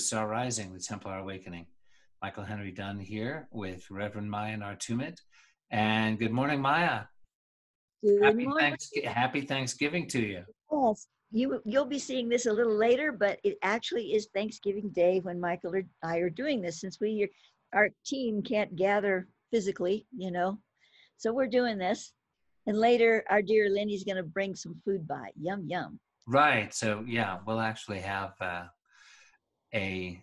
Star Rising, the Templar Awakening. Michael Henry Dunn here with Reverend Maia Nartoomid. And good morning, Maia. Good Happy, morning. Thanks- happy Thanksgiving to you. Yes, you you'll be seeing this a little later, but it actually is Thanksgiving Day when Michael and I are doing this since we our team can't gather physically, you know. So we're doing this. And later our dear Lindy's gonna bring some food by. Yum yum. Right. So, yeah, we'll actually have uh, a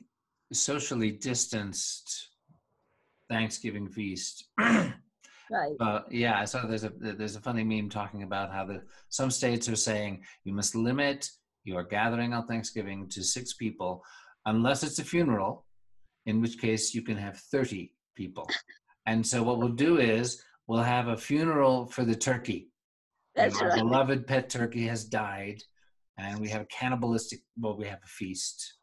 socially distanced Thanksgiving feast. Right. But yeah, so there's a there's a funny meme talking about how the some states are saying you must limit your gathering on Thanksgiving to six people, unless it's a funeral, in which case you can have thirty people. And so what we'll do is we'll have a funeral for the turkey. That's our right. beloved pet turkey has died, and we have a cannibalistic. Well, we have a feast.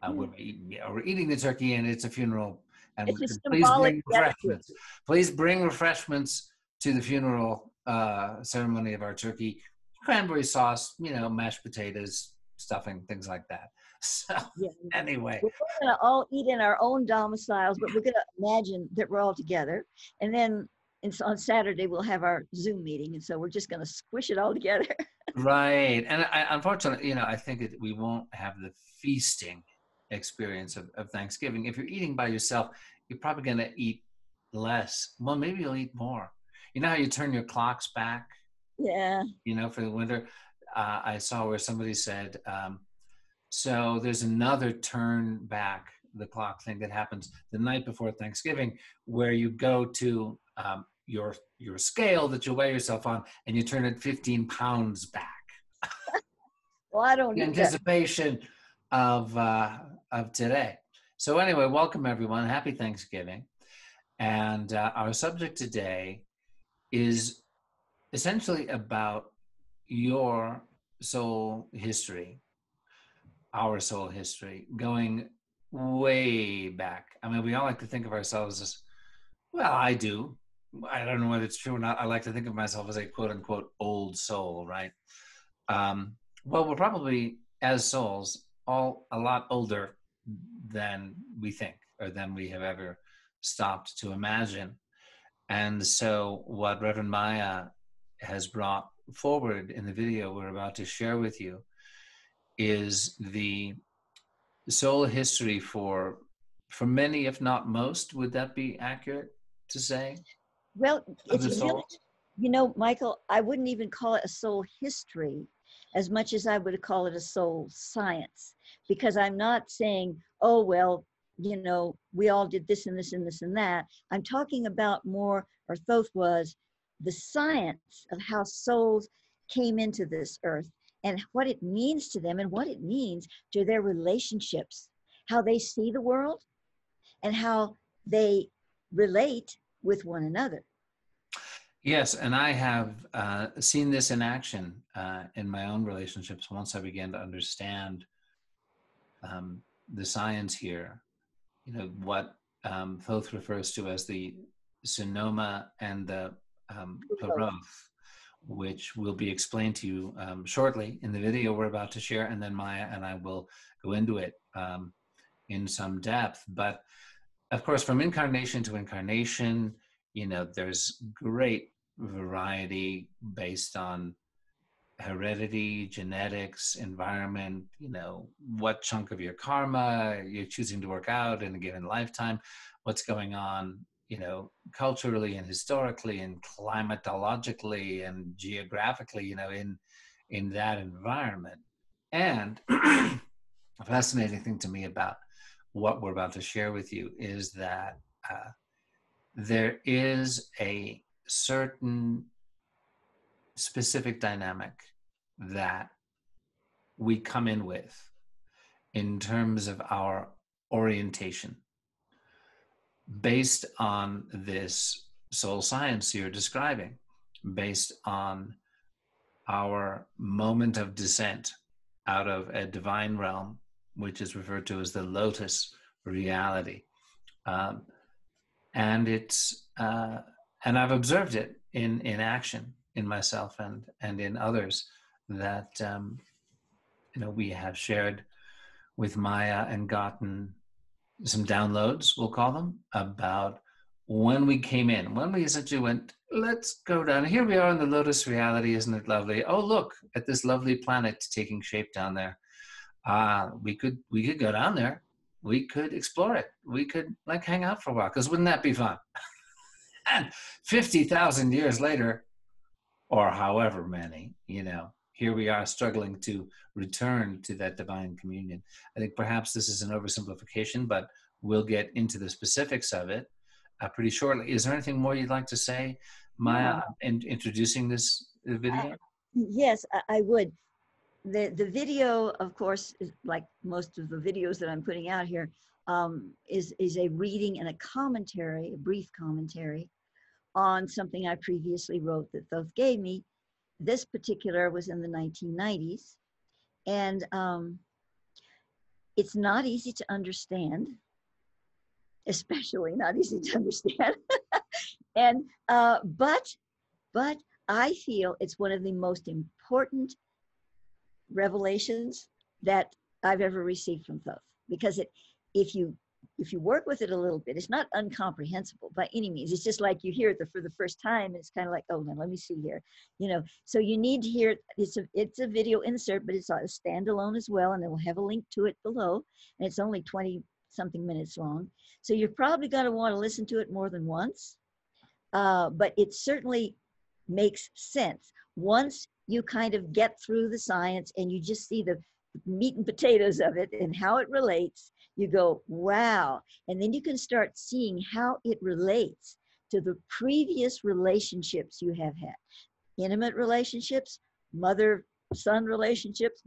Uh, where we eat, yeah, we're eating the turkey, and it's a funeral. And It's please bring refreshments. Please bring refreshments to the funeral uh, ceremony of our turkey. Cranberry sauce, you know, mashed potatoes, stuffing, things like that. So Yeah. anyway, We're gonna all eat in our own domiciles, but we're gonna imagine that we're all together. And then it's on Saturday we'll have our Zoom meeting. And so we're just gonna squish it all together. right, and I, unfortunately, you know, I think it, we won't have the feasting experience of, of Thanksgiving. If you're eating by yourself, you're probably going to eat less. Well, maybe you'll eat more. You know how you turn your clocks back, yeah. you know, for the winter? Uh, I saw where somebody said, um, so there's another turn back the clock thing that happens the night before Thanksgiving, where you go to um, your your scale that you weigh yourself on, and you turn it 15 pounds back Well, I don't do that. Of uh, of today. So anyway, welcome everyone. Happy Thanksgiving. And uh, our subject today is essentially about your soul history, our soul history, going way back. I mean, we all like to think of ourselves as, well, I do. I don't know whether it's true or not. I like to think of myself as a quote unquote old soul, right? Um, well, we're probably, as souls, all a lot older than we think or than we have ever stopped to imagine. And so, what Reverend Maia has brought forward in the video we're about to share with you is the soul history for for many if not most would that be accurate to say? Well, it's really, you know, Michael, I wouldn't even call it a soul history as much as I would call it a soul science because I'm not saying, oh, well, you know, we all did this and this and this and that. I'm talking about more, or Thoth was, the science of how souls came into this earth and what it means to them and what it means to their relationships, how they see the world and how they relate with one another. Yes, and I have uh, seen this in action uh, in my own relationships once I began to understand um, the science here. You know, what um, Thoth refers to as the Sunoma and the um, Peroth, which will be explained to you um, shortly in the video we're about to share, and then Maia and I will go into it um, in some depth. But of course, from incarnation to incarnation, you know there's great variety based on heredity genetics environment you know what chunk of your karma you're choosing to work out in a given lifetime what's going on you know culturally and historically and climatologically and geographically you know in in that environment. And a fascinating thing to me about what we're about to share with you is that uh, there is a certain specific dynamic that we come in with in terms of our orientation based on this soul science you're describing, based on our moment of descent out of a divine realm, which is referred to as the lotus reality. Um, and it's uh, and I've observed it in in action in myself and and in others that um, you know we have shared with Maya and gotten some downloads, we'll call them, about when we came in, when we essentially went, let's go down. Here we are in the Lotus reality, isn't it lovely? Oh, look at this lovely planet taking shape down there. Uh, we could we could go down there. We could explore it. We could like hang out for a while because wouldn't that be fun? and fifty thousand years later, or however many, you know, here we are struggling to return to that divine communion. I think perhaps this is an oversimplification, but we'll get into the specifics of it uh, pretty shortly. Is there anything more you'd like to say, Maia, in introducing this video? Uh, yes, I, I would. The, the video, of course, is like most of the videos that I'm putting out here, um, is, is a reading and a commentary, a brief commentary on something I previously wrote that Thoth gave me this particular was in the 1990s. And um, it's not easy to understand, especially not easy to understand. and, uh, but, but I feel it's one of the most important revelations that I've ever received from Thoth because it, if you if you work with it a little bit, it's not uncomprehensible by any means. It's just like you hear it for the first time, and it's kind of like, oh, now let me see here, you know. So you need to hear. It's a it's a video insert, but it's a standalone as well, and it will have a link to it below, and it's only twenty something minutes long. So you're probably going to want to listen to it more than once, uh, but it certainly makes sense once you kind of get through the science and you just see the meat and potatoes of it and how it relates you go, wow. And then you can start seeing how it relates to the previous relationships you have had intimate relationships, mother son relationships,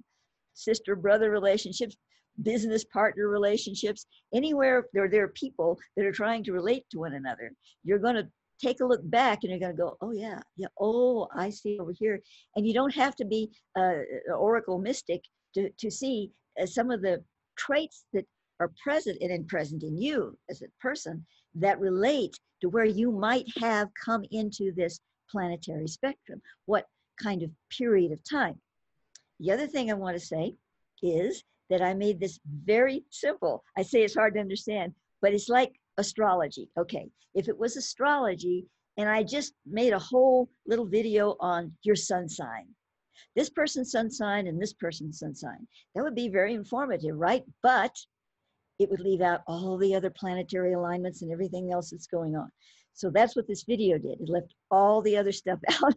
sister brother relationships, business partner relationships, anywhere there, there are people that are trying to relate to one another. You're going to take a look back and you're going to go, oh, yeah, yeah, oh, I see over here. And you don't have to be an oracle mystic to, to see uh, some of the traits that are present and present in you as a person that relate to where you might have come into this planetary spectrum, what kind of period of time. The other thing I want to say is that I made this very simple. I say it's hard to understand, but it's like astrology. Okay, if it was astrology and I just made a whole little video on your sun sign, this person's sun sign and this person's sun sign, that would be very informative, right? But it would leave out all the other planetary alignments and everything else that's going on. So that's what this video did. It left all the other stuff out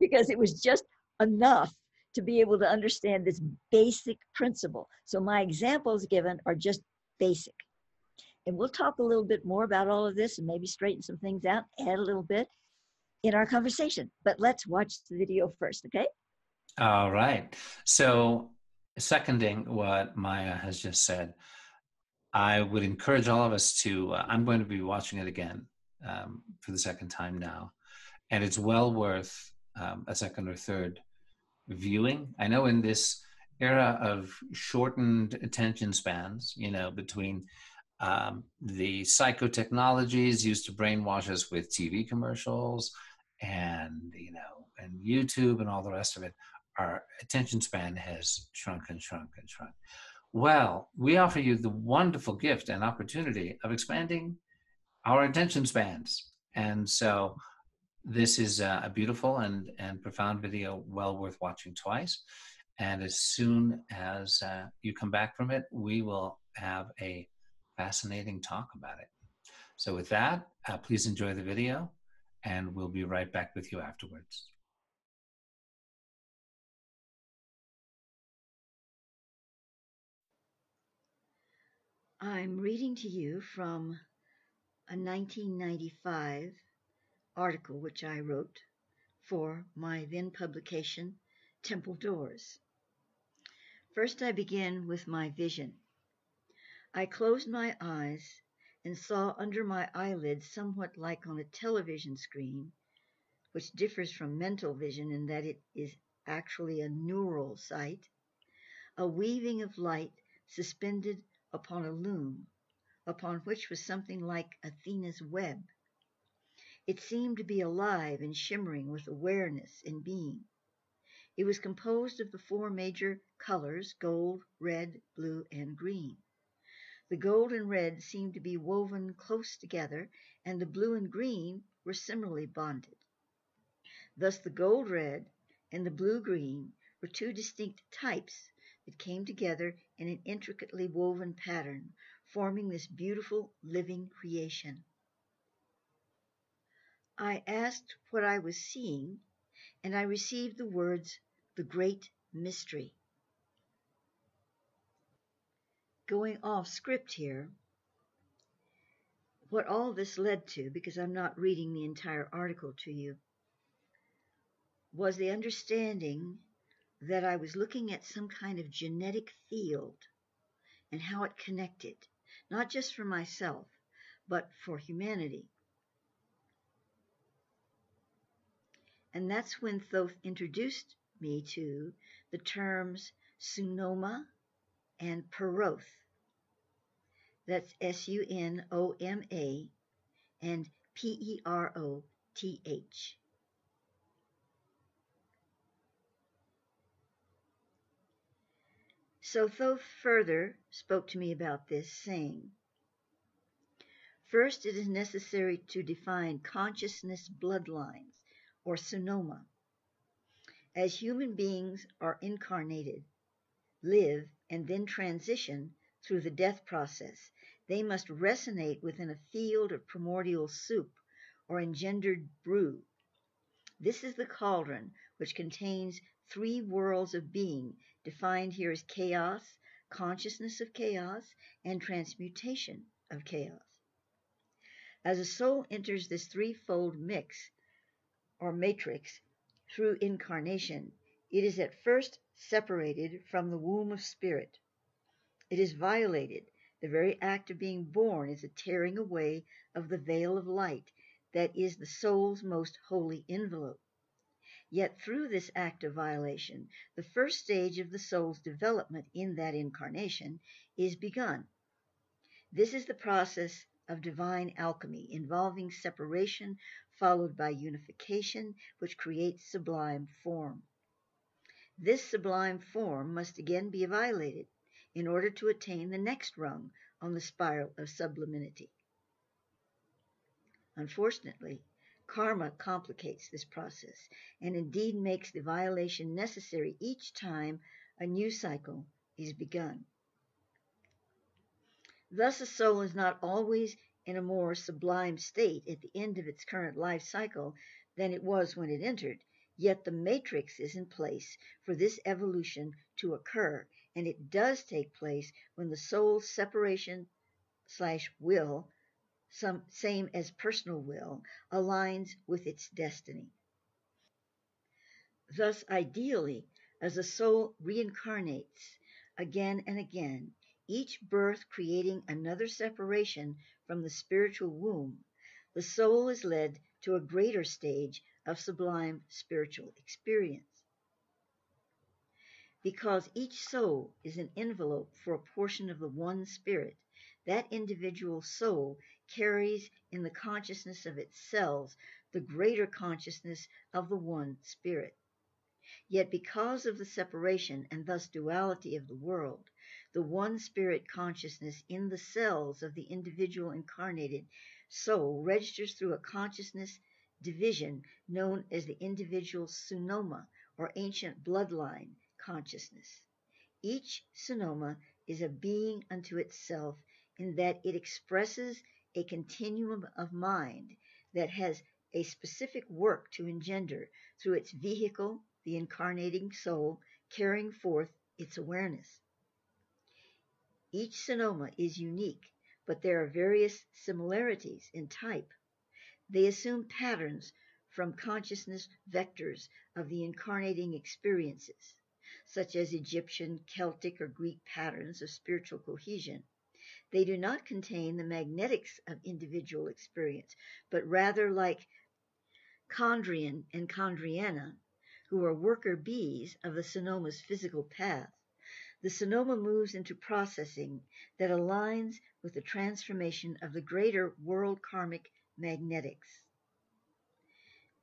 because it was just enough to be able to understand this basic principle. So my examples given are just basic. And we'll talk a little bit more about all of this and maybe straighten some things out, add a little bit in our conversation. But let's watch the video first, okay? All right. So, seconding what Maia has just said, I would encourage all of us to. Uh, I'm going to be watching it again um, for the second time now, and it's well worth um, a second or third viewing. I know in this era of shortened attention spans, you know, between um, the psychotechnologies used to brainwash us with TV commercials and you know and YouTube and all the rest of it, our attention span has shrunk and shrunk and shrunk. Well, we offer you the wonderful gift and opportunity of expanding our attention spans. And so this is a beautiful and, and profound video, well worth watching twice. And as soon as uh, you come back from it, we will have a fascinating talk about it. So, with that, uh, please enjoy the video, and we'll be right back with you afterwards. I'm reading to you from a 1995 article which I wrote for my then publication, Temple Doors. First, I begin with my vision. I closed my eyes and saw under my eyelids, somewhat like on a television screen, which differs from mental vision in that it is actually a neural sight, a weaving of light suspended upon a loom, upon which was something like Athena's web. It seemed to be alive and shimmering with awareness and being. It was composed of the four major colors gold, red, blue, and green. The gold and red seemed to be woven close together, and the blue and green were similarly bonded. Thus the gold red and the blue green were two distinct types that came together in an intricately woven pattern, forming this beautiful living creation. I asked what I was seeing, and I received the words, the great mystery. Going off script here, what all this led to, because I'm not reading the entire article to you, was the understanding that I was looking at some kind of genetic field and how it connected, not just for myself, but for humanity. And that's when Thoth introduced me to the terms Sunoma and Peroth. That's S U N O M A and P E R O T H. So Thoth further spoke to me about this, saying, First, it is necessary to define consciousness bloodlines or Sunoma. As human beings are incarnated, live, and then transition through the death process, they must resonate within a field of primordial soup or engendered brew. This is the cauldron which contains three worlds of being, defined here as chaos, consciousness of chaos, and transmutation of chaos. As a soul enters this threefold mix, or matrix through incarnation, it is at first separated from the womb of spirit. It is violated. The very act of being born is a tearing away of the veil of light that is the soul's most holy envelope. Yet through this act of violation, the first stage of the soul's development in that incarnation is begun. This is the process of divine alchemy involving separation followed by unification, which creates sublime form. This sublime form must again be violated in order to attain the next rung on the spiral of sublimity. Unfortunately, karma complicates this process and indeed makes the violation necessary each time a new cycle is begun. Thus, a soul is not always in a more sublime state at the end of its current life cycle than it was when it entered, yet the matrix is in place for this evolution to occur, and it does take place when the soul's separation slash will, some same as personal will, aligns with its destiny. Thus, ideally, as a soul reincarnates again and again, each birth creating another separation from the spiritual womb, the soul is led to a greater stage of sublime spiritual experience. Because each soul is an envelope for a portion of the one spirit, that individual soul carries in the consciousness of its cells the greater consciousness of the one spirit. Yet because of the separation and thus duality of the world, the one spirit consciousness in the cells of the individual incarnated soul registers through a consciousness division known as the individual sunoma or ancient bloodline consciousness. Each sunoma is a being unto itself in that it expresses a continuum of mind that has a specific work to engender through its vehicle, the incarnating soul, carrying forth its awareness. Each sunoma is unique, but there are various similarities in type. They assume patterns from consciousness vectors of the incarnating experiences, such as Egyptian, Celtic, or Greek patterns of spiritual cohesion. They do not contain the magnetics of individual experience, but rather like Chondrian and Chondriana, who are worker bees of the Sunoma's physical path, the sunoma moves into processing that aligns with the transformation of the greater world karmic magnetics.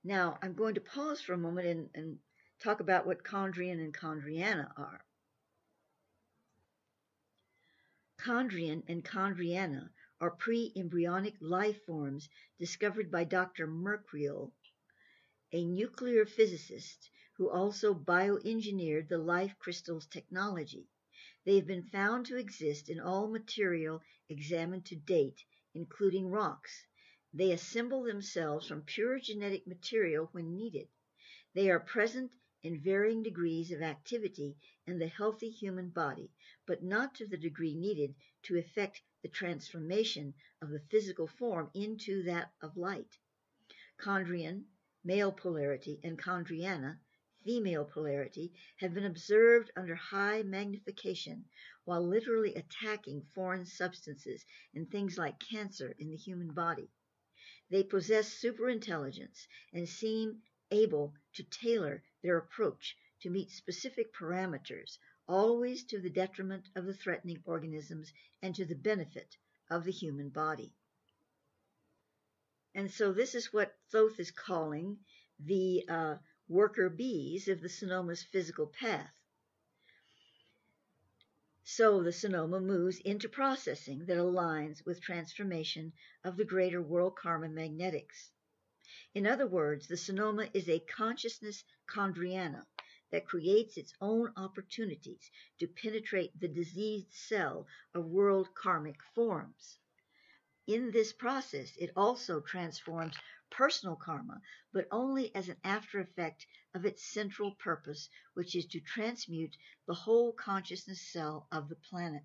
Now, I'm going to pause for a moment and, and talk about what chondrian and chondriana are. Chondrian and chondriana are pre-embryonic life forms discovered by Dr. Merkriel, a nuclear physicist who also bioengineered the life crystals technology. They have been found to exist in all material examined to date, including rocks. They assemble themselves from pure genetic material when needed. They are present in varying degrees of activity in the healthy human body, but not to the degree needed to effect the transformation of the physical form into that of light. Chondrian, male polarity, and chondriana, female polarity, have been observed under high magnification while literally attacking foreign substances and things like cancer in the human body. They possess superintelligence and seem able to tailor their approach to meet specific parameters, always to the detriment of the threatening organisms and to the benefit of the human body. And so this is what Thoth is calling the uh, worker bees of the Sunoma's physical path. So the Sunoma moves into processing that aligns with transformation of the greater world karma magnetics. In other words, the sunoma is a consciousness chondriana that creates its own opportunities to penetrate the diseased cell of world karmic forms. In this process, it also transforms personal karma, but only as an after effect of its central purpose, which is to transmute the whole consciousness cell of the planet.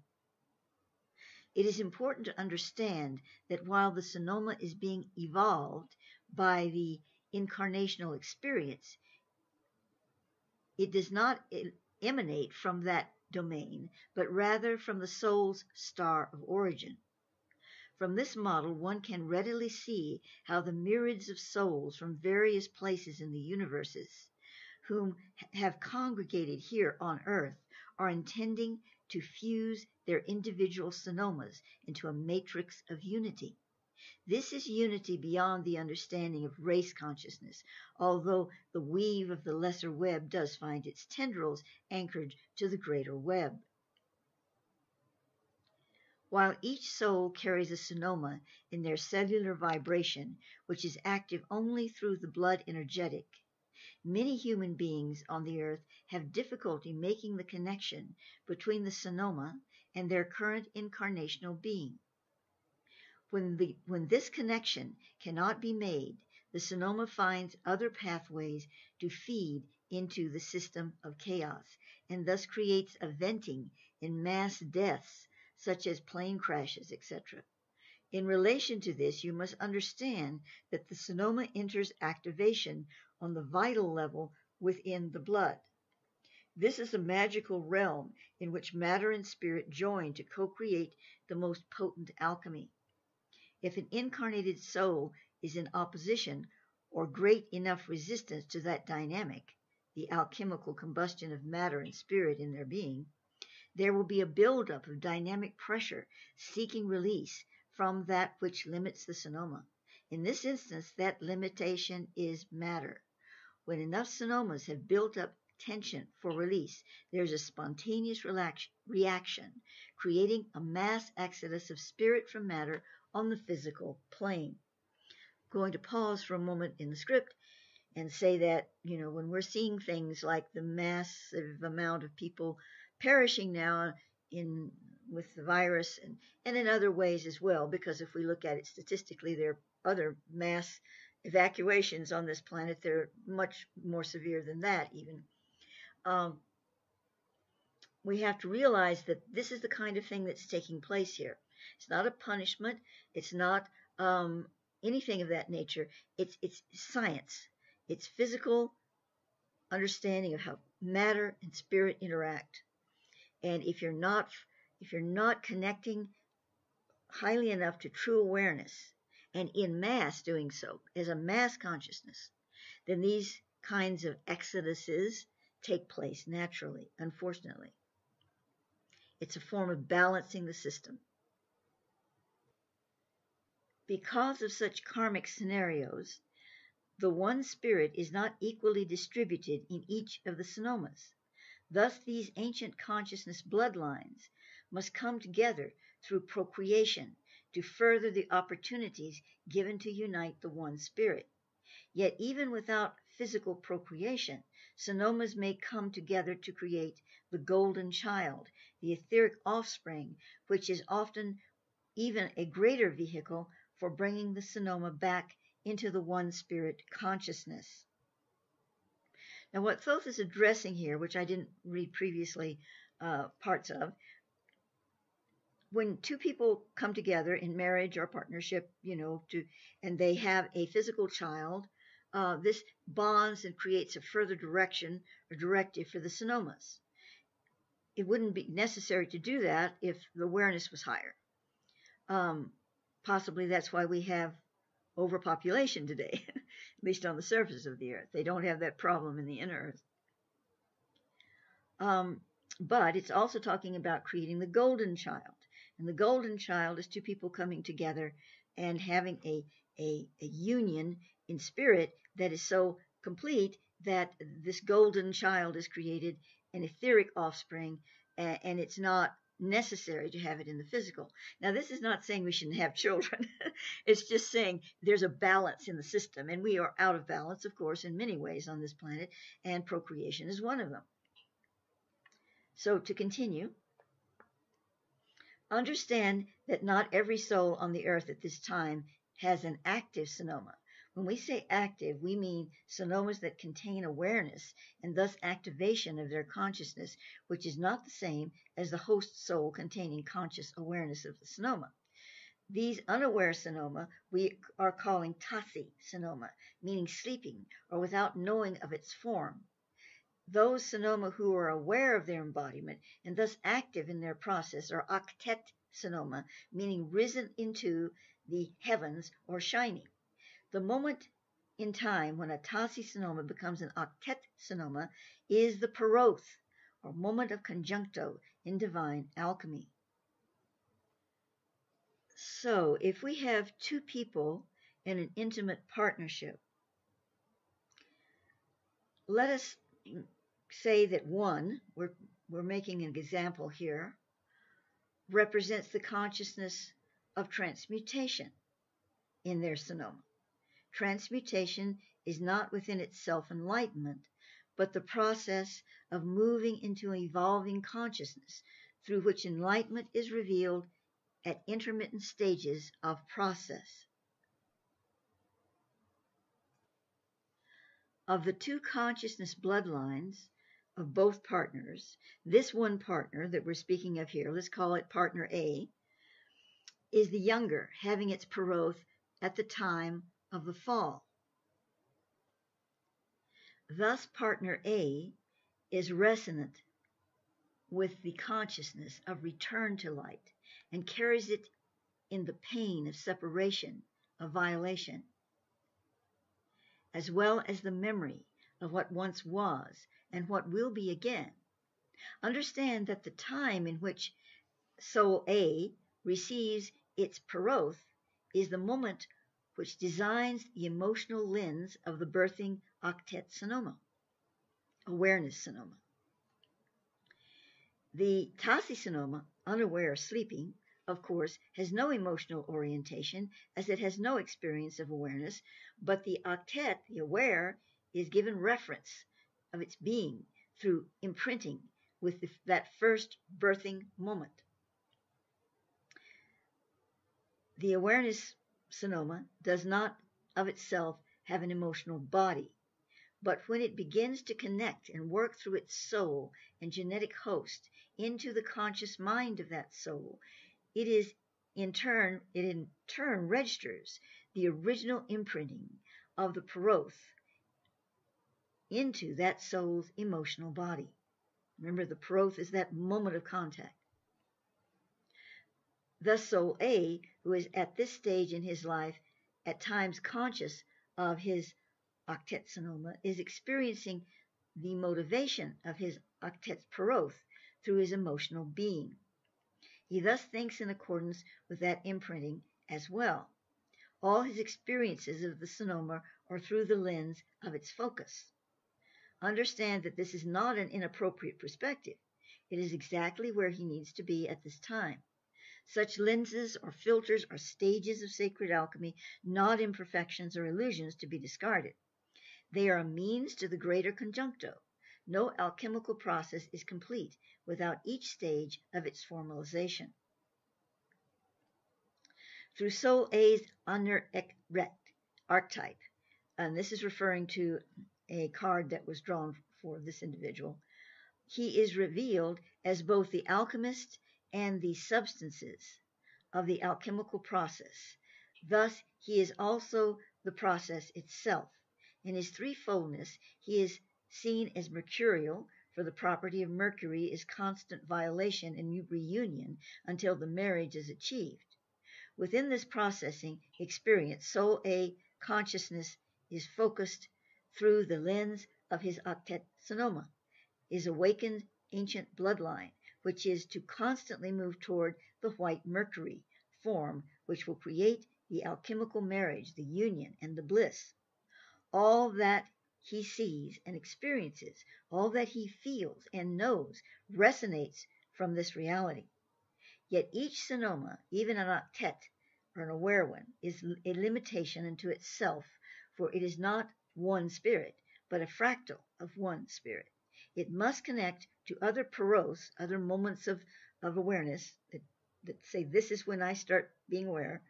It is important to understand that while the sunoma is being evolved, by the incarnational experience, it does not emanate from that domain, but rather from the soul's star of origin. From this model, one can readily see how the myriads of souls from various places in the universes, whom have congregated here on earth, are intending to fuse their individual sunomas into a matrix of unity. This is unity beyond the understanding of race consciousness, although the weave of the lesser web does find its tendrils anchored to the greater web. While each soul carries a sunoma in their cellular vibration, which is active only through the blood energetic, many human beings on the earth have difficulty making the connection between the sunoma and their current incarnational being. When, the, when this connection cannot be made, the sunoma finds other pathways to feed into the system of chaos and thus creates a venting in mass deaths such as plane crashes, etc. In relation to this, you must understand that the sunoma enters activation on the vital level within the blood. This is a magical realm in which matter and spirit join to co-create the most potent alchemy. If an incarnated soul is in opposition or great enough resistance to that dynamic, the alchemical combustion of matter and spirit in their being, there will be a buildup of dynamic pressure seeking release from that which limits the sunoma. In this instance, that limitation is matter. When enough sunomas have built up tension for release, there's a spontaneous reaction, creating a mass exodus of spirit from matter on the physical plane. I'm going to pause for a moment in the script and say that, you know, when we're seeing things like the massive amount of people perishing now in with the virus and, and in other ways as well, because if we look at it statistically, there are other mass evacuations on this planet that are much more severe than that even. Um, we have to realize that this is the kind of thing that's taking place here. It's not a punishment. It's not um, anything of that nature. It's it's science. It's physical understanding of how matter and spirit interact. And if you're not if you're not connecting highly enough to true awareness and in mass doing so as a mass consciousness, then these kinds of exoduses take place naturally, unfortunately. It's a form of balancing the system. Because of such karmic scenarios, the one spirit is not equally distributed in each of the sunomas. Thus, these ancient consciousness bloodlines must come together through procreation to further the opportunities given to unite the one spirit. Yet, even without physical procreation, sunomas may come together to create the golden child, the etheric offspring, which is often even a greater vehicle for bringing the sunoma back into the one spirit consciousness. Now, what Thoth is addressing here, which I didn't read previously uh, parts of, when two people come together in marriage or partnership, you know, to and they have a physical child, uh, this bonds and creates a further direction or directive for the sunomas. It wouldn't be necessary to do that if the awareness was higher. Um, possibly that's why we have overpopulation today, at least on the surface of the earth. They don't have that problem in the inner earth. Um, but it's also talking about creating the golden child. And the golden child is two people coming together and having a, a, a union in spirit that is so complete that this golden child is created, an etheric offspring, and it's not necessary to have it in the physical. Now, this is not saying we shouldn't have children. it's just saying there's a balance in the system, and we are out of balance, of course, in many ways on this planet, and procreation is one of them. So, to continue, understand that not every soul on the earth at this time has an active sunoma. When we say active, we mean sunomas that contain awareness and thus activation of their consciousness, which is not the same as the host soul containing conscious awareness of the sunoma. These unaware sunoma we are calling tasi sunoma, meaning sleeping or without knowing of its form. Those sunoma who are aware of their embodiment and thus active in their process are octet sunoma, meaning risen into the heavens or shining. The moment in time when a Tasi sunoma becomes an octet sunoma is the Peroth, or moment of conjuncto in divine alchemy. So, if we have two people in an intimate partnership, let us say that one, we're, we're making an example here, represents the consciousness of transmutation in their sunoma. Transmutation is not within itself enlightenment, but the process of moving into evolving consciousness through which enlightenment is revealed at intermittent stages of process. Of the two consciousness bloodlines of both partners, this one partner that we're speaking of here, let's call it partner A, is the younger, having its Peroth at the time of the fall. Thus, partner A is resonant with the consciousness of return to light and carries it in the pain of separation, of violation, as well as the memory of what once was and what will be again. Understand that the time in which soul A receives its Peroth is the moment which designs the emotional lens of the birthing octet sunoma, awareness sunoma. The Tasi sunoma, unaware of sleeping, of course, has no emotional orientation as it has no experience of awareness, but the octet, the aware, is given reference of its being through imprinting with the, that first birthing moment. The awareness sunoma does not of itself have an emotional body, but when it begins to connect and work through its soul and genetic host into the conscious mind of that soul, it is in turn it in turn registers the original imprinting of the Peroth into that soul's emotional body. Remember, the Peroth is that moment of contact. Thus, soul A, who is at this stage in his life at times conscious of his octet sunoma, is experiencing the motivation of his octet peroth through his emotional being. He thus thinks in accordance with that imprinting as well. All his experiences of the sunoma are through the lens of its focus. Understand that this is not an inappropriate perspective. It is exactly where he needs to be at this time. Such lenses or filters are stages of sacred alchemy, not imperfections or illusions to be discarded. They are a means to the greater conjuncto. No alchemical process is complete without each stage of its formalization. Through Soul A's Anerekt archetype, and this is referring to a card that was drawn for this individual, he is revealed as both the alchemist and the substances of the alchemical process. Thus, he is also the process itself. In his threefoldness, he is seen as mercurial, for the property of Mercury is constant violation and reunion until the marriage is achieved. Within this processing experience, Soul A consciousness is focused through the lens of his octet sunoma his awakened ancient bloodline, which is to constantly move toward the white Mercury form, which will create the alchemical marriage, the union, and the bliss. All that he sees and experiences, all that he feels and knows, resonates from this reality. Yet each sunoma, even an octet or an aware one, is a limitation unto itself, for it is not one spirit, but a fractal of one spirit. It must connect to other paros, other moments of, of awareness that, that say, this is when I start being aware,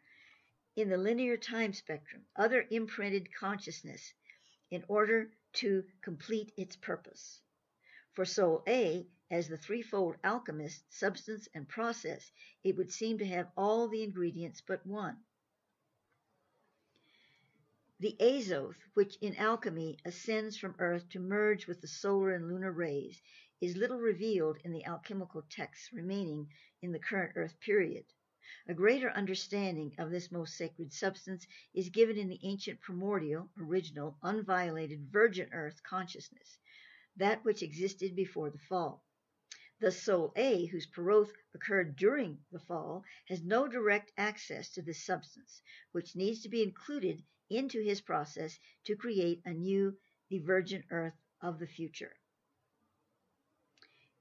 in the linear time spectrum, other imprinted consciousness, in order to complete its purpose. For Soul A, as the threefold alchemist, substance and process, it would seem to have all the ingredients but one. The azoth, which in alchemy ascends from earth to merge with the solar and lunar rays, is little revealed in the alchemical texts remaining in the current earth period. A greater understanding of this most sacred substance is given in the ancient primordial, original, unviolated virgin earth consciousness, that which existed before the fall. The soul A, whose Peroth occurred during the fall, has no direct access to this substance, which needs to be included into his process to create a new, the virgin earth of the future.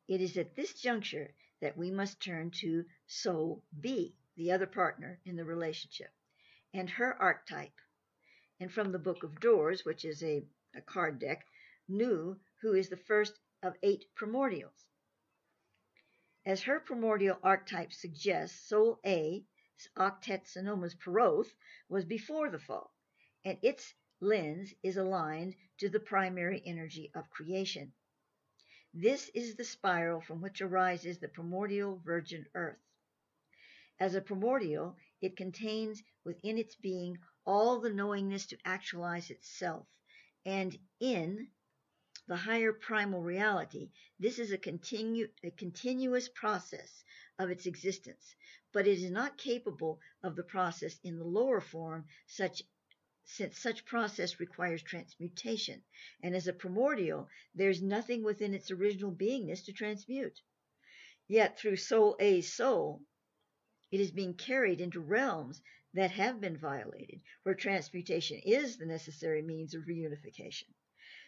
It is at this juncture that we must turn to Soul B, the other partner in the relationship, and her archetype. And from the Book of Doors, which is a, a card deck, Nu, who is the first of eight primordials. As her primordial archetype suggests, Soul A, Octet Sunoma's Peroth, was before the fall and its lens is aligned to the primary energy of creation. This is the spiral from which arises the primordial virgin earth. As a primordial, it contains within its being all the knowingness to actualize itself, and in the higher primal reality, this is a, continu- a continuous process of its existence, but it is not capable of the process in the lower form, such since such process requires transmutation, and as a primordial, there's nothing within its original beingness to transmute. Yet through Soul A's soul, it is being carried into realms that have been violated, where transmutation is the necessary means of reunification.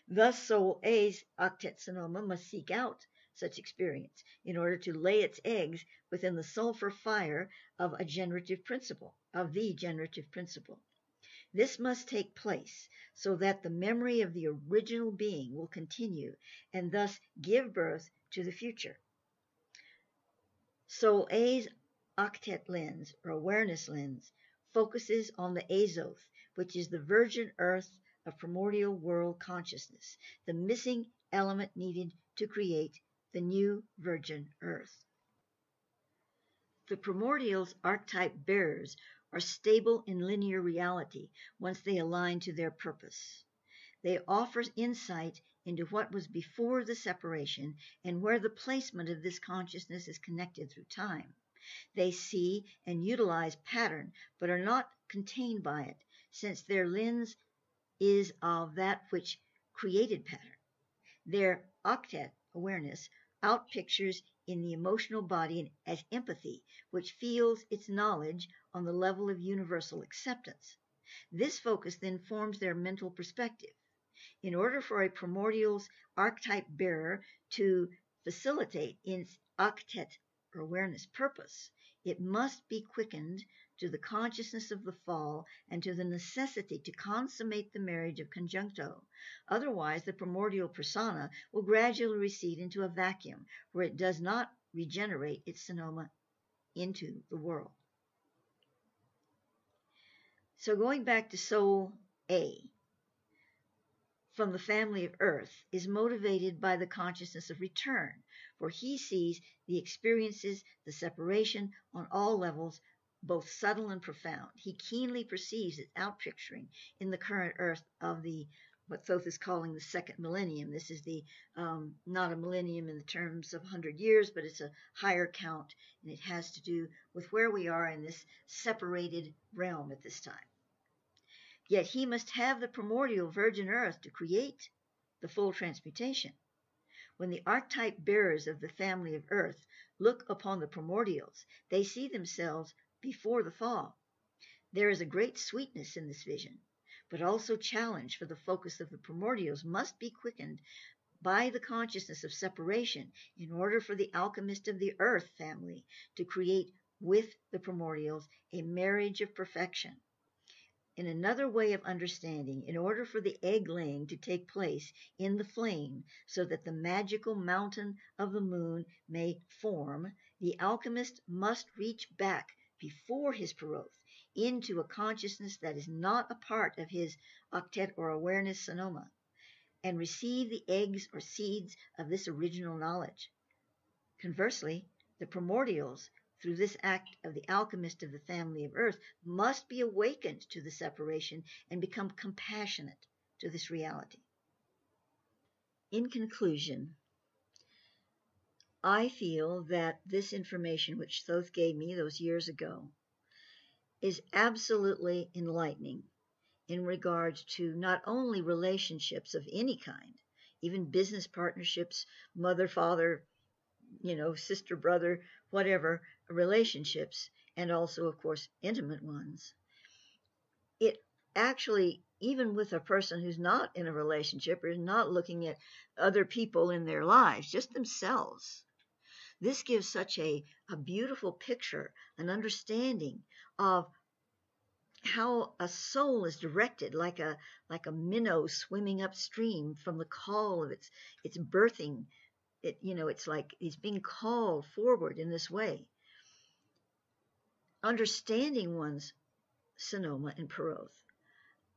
Thus, Soul A's octet sunoma must seek out such experience in order to lay its eggs within the sulfur fire of a generative principle, of the generative principle. This must take place so that the memory of the original being will continue and thus give birth to the future. Soul A's octet lens or awareness lens focuses on the azoth, which is the virgin earth of primordial world consciousness, the missing element needed to create the new virgin earth. The primordial's archetype bearers are stable in linear reality once they align to their purpose. They offer insight into what was before the separation and where the placement of this consciousness is connected through time. They see and utilize pattern, but are not contained by it, since their lens is of that which created pattern. Their octet awareness outpictures in the emotional body as empathy, which feels its knowledge on the level of universal acceptance. This focus then forms their mental perspective. In order for a primordial's archetype bearer to facilitate its octet or awareness purpose, it must be quickened to the consciousness of the fall and to the necessity to consummate the marriage of conjuncto. Otherwise, the primordial persona will gradually recede into a vacuum where it does not regenerate its sunoma into the world. So going back to soul A, from the family of earth is motivated by the consciousness of return, for he sees the experiences, the separation on all levels, both subtle and profound. He keenly perceives its outpicturing in the current earth of the what Thoth is calling the second millennium. This is the um, not a millennium in the terms of 100 years, but it's a higher count, and it has to do with where we are in this separated realm at this time. Yet he must have the primordial virgin earth to create the full transmutation. When the archetype bearers of the family of earth look upon the primordials, they see themselves before the fall. There is a great sweetness in this vision, but also challenge, for the focus of the primordials must be quickened by the consciousness of separation in order for the alchemist of the earth family to create with the primordials a marriage of perfection in another way of understanding, in order for the egg laying to take place in the flame so that the magical mountain of the moon may form, the alchemist must reach back before his Peroth into a consciousness that is not a part of his octet or awareness sunoma, and receive the eggs or seeds of this original knowledge. Conversely, the primordials through this act of the alchemist of the family of earth, must be awakened to the separation and become compassionate to this reality. In conclusion, I feel that this information which Thoth gave me those years ago is absolutely enlightening in regards to not only relationships of any kind, even business partnerships, mother, father, you know, sister, brother, whatever, relationships, and also, of course, intimate ones. It actually, even with a person who's not in a relationship or is not looking at other people in their lives, just themselves, this gives such a, a beautiful picture, an understanding of how a soul is directed like a like a minnow swimming upstream from the call of its its birthing it you know it's like it's being called forward in this way understanding one's sunoma and Peroth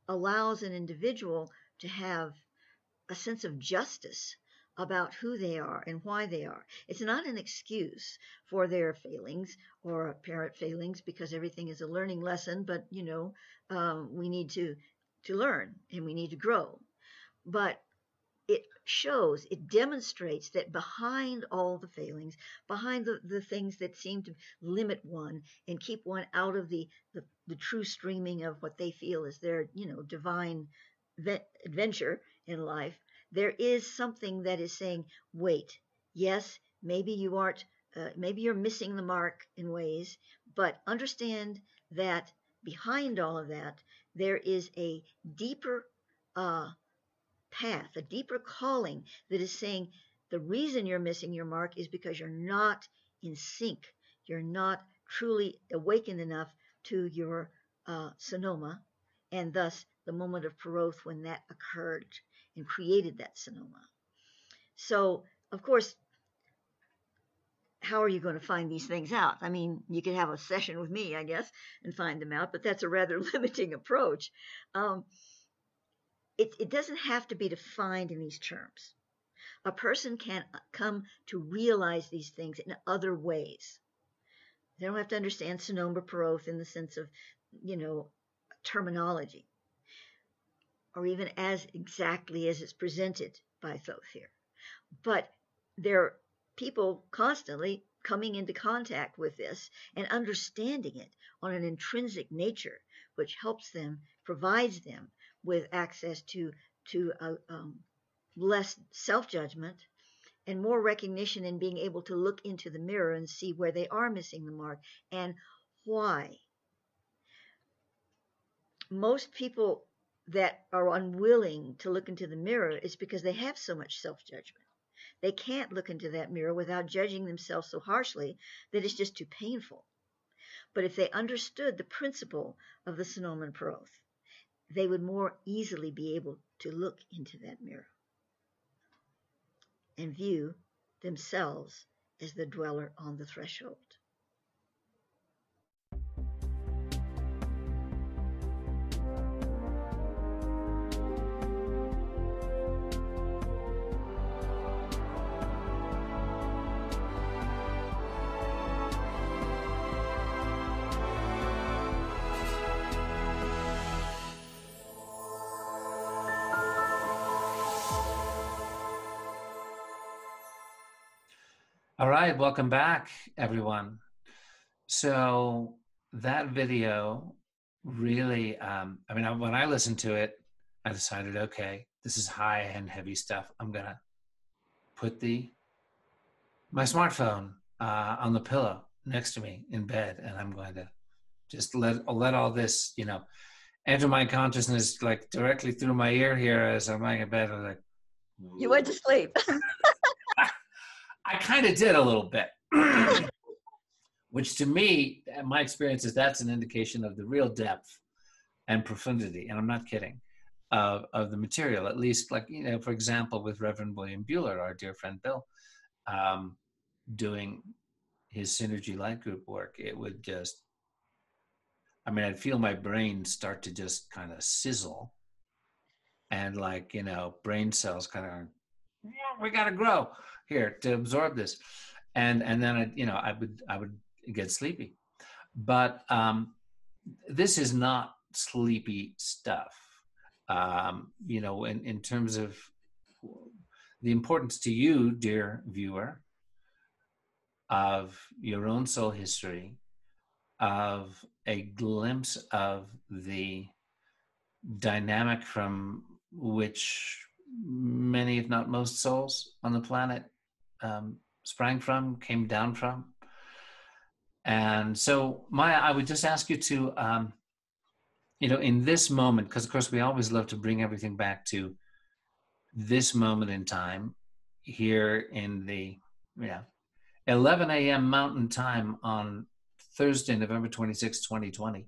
allows an individual to have a sense of justice about who they are and why they are. It's not an excuse for their failings or apparent failings because everything is a learning lesson, but you know, um, we need to, to learn and we need to grow. But it shows, it demonstrates that behind all the failings, behind the, the things that seem to limit one and keep one out of the, the, the true streaming of what they feel is their, you know, divine adventure in life, there is something that is saying, wait, yes, maybe you aren't, uh, maybe you're missing the mark in ways, but understand that behind all of that, there is a deeper uh, path, a deeper calling that is saying the reason you're missing your mark is because you're not in sync. You're not truly awakened enough to your uh, sunoma, and thus the moment of Peroth when that occurred and created that sunoma. So, of course, how are you going to find these things out? I mean, you could have a session with me, I guess, and find them out, but that's a rather limiting approach. Um, it, it doesn't have to be defined in these terms. A person can come to realize these things in other ways. They don't have to understand Sunoma Peroth in the sense of, you know, terminology, or even as exactly as it's presented by Thoth here. But there are people constantly coming into contact with this and understanding it on an intrinsic nature, which helps them, provides them with access to to a, um, less self judgment and more recognition and being able to look into the mirror and see where they are missing the mark and why. most people that are unwilling to look into the mirror is because they have so much self judgment. They can't look into that mirror without judging themselves so harshly that it's just too painful. But if they understood the principle of the Sinoman Peroth, they would more easily be able to look into that mirror and view themselves as the dweller on the threshold. Right, welcome back, everyone. So that video really, um, I mean, when I listened to it, I decided, okay, this is high and heavy stuff. I'm gonna put the my smartphone uh, on the pillow next to me in bed, and I'm going to just let let all this, you know, enter my consciousness like directly through my ear here as I'm lying in bed. I'm like, you went to sleep. I kind of did a little bit, which to me, my experience is that's an indication of the real depth and profundity, and I'm not kidding, of, of the material. At least, like, you know, for example, with Reverend William Buehler, our dear friend Bill, um, doing his Synergy Light Group work, it would just, I mean, I'd feel my brain start to just kind of sizzle. And like, you know, brain cells kind of, we got to grow here to absorb this. And and then I, you know i would i would get sleepy. But um this is not sleepy stuff. Um you know in in terms of the importance to you dear viewer of your own soul history of a glimpse of the dynamic from which many if not most souls on the planet um, sprang from, came down from. And so, Maia, I would just ask you to, um, you know, in this moment, because of course we always love to bring everything back to this moment in time here in the, yeah, 11 a.m. Mountain Time on Thursday, November 26, 2020,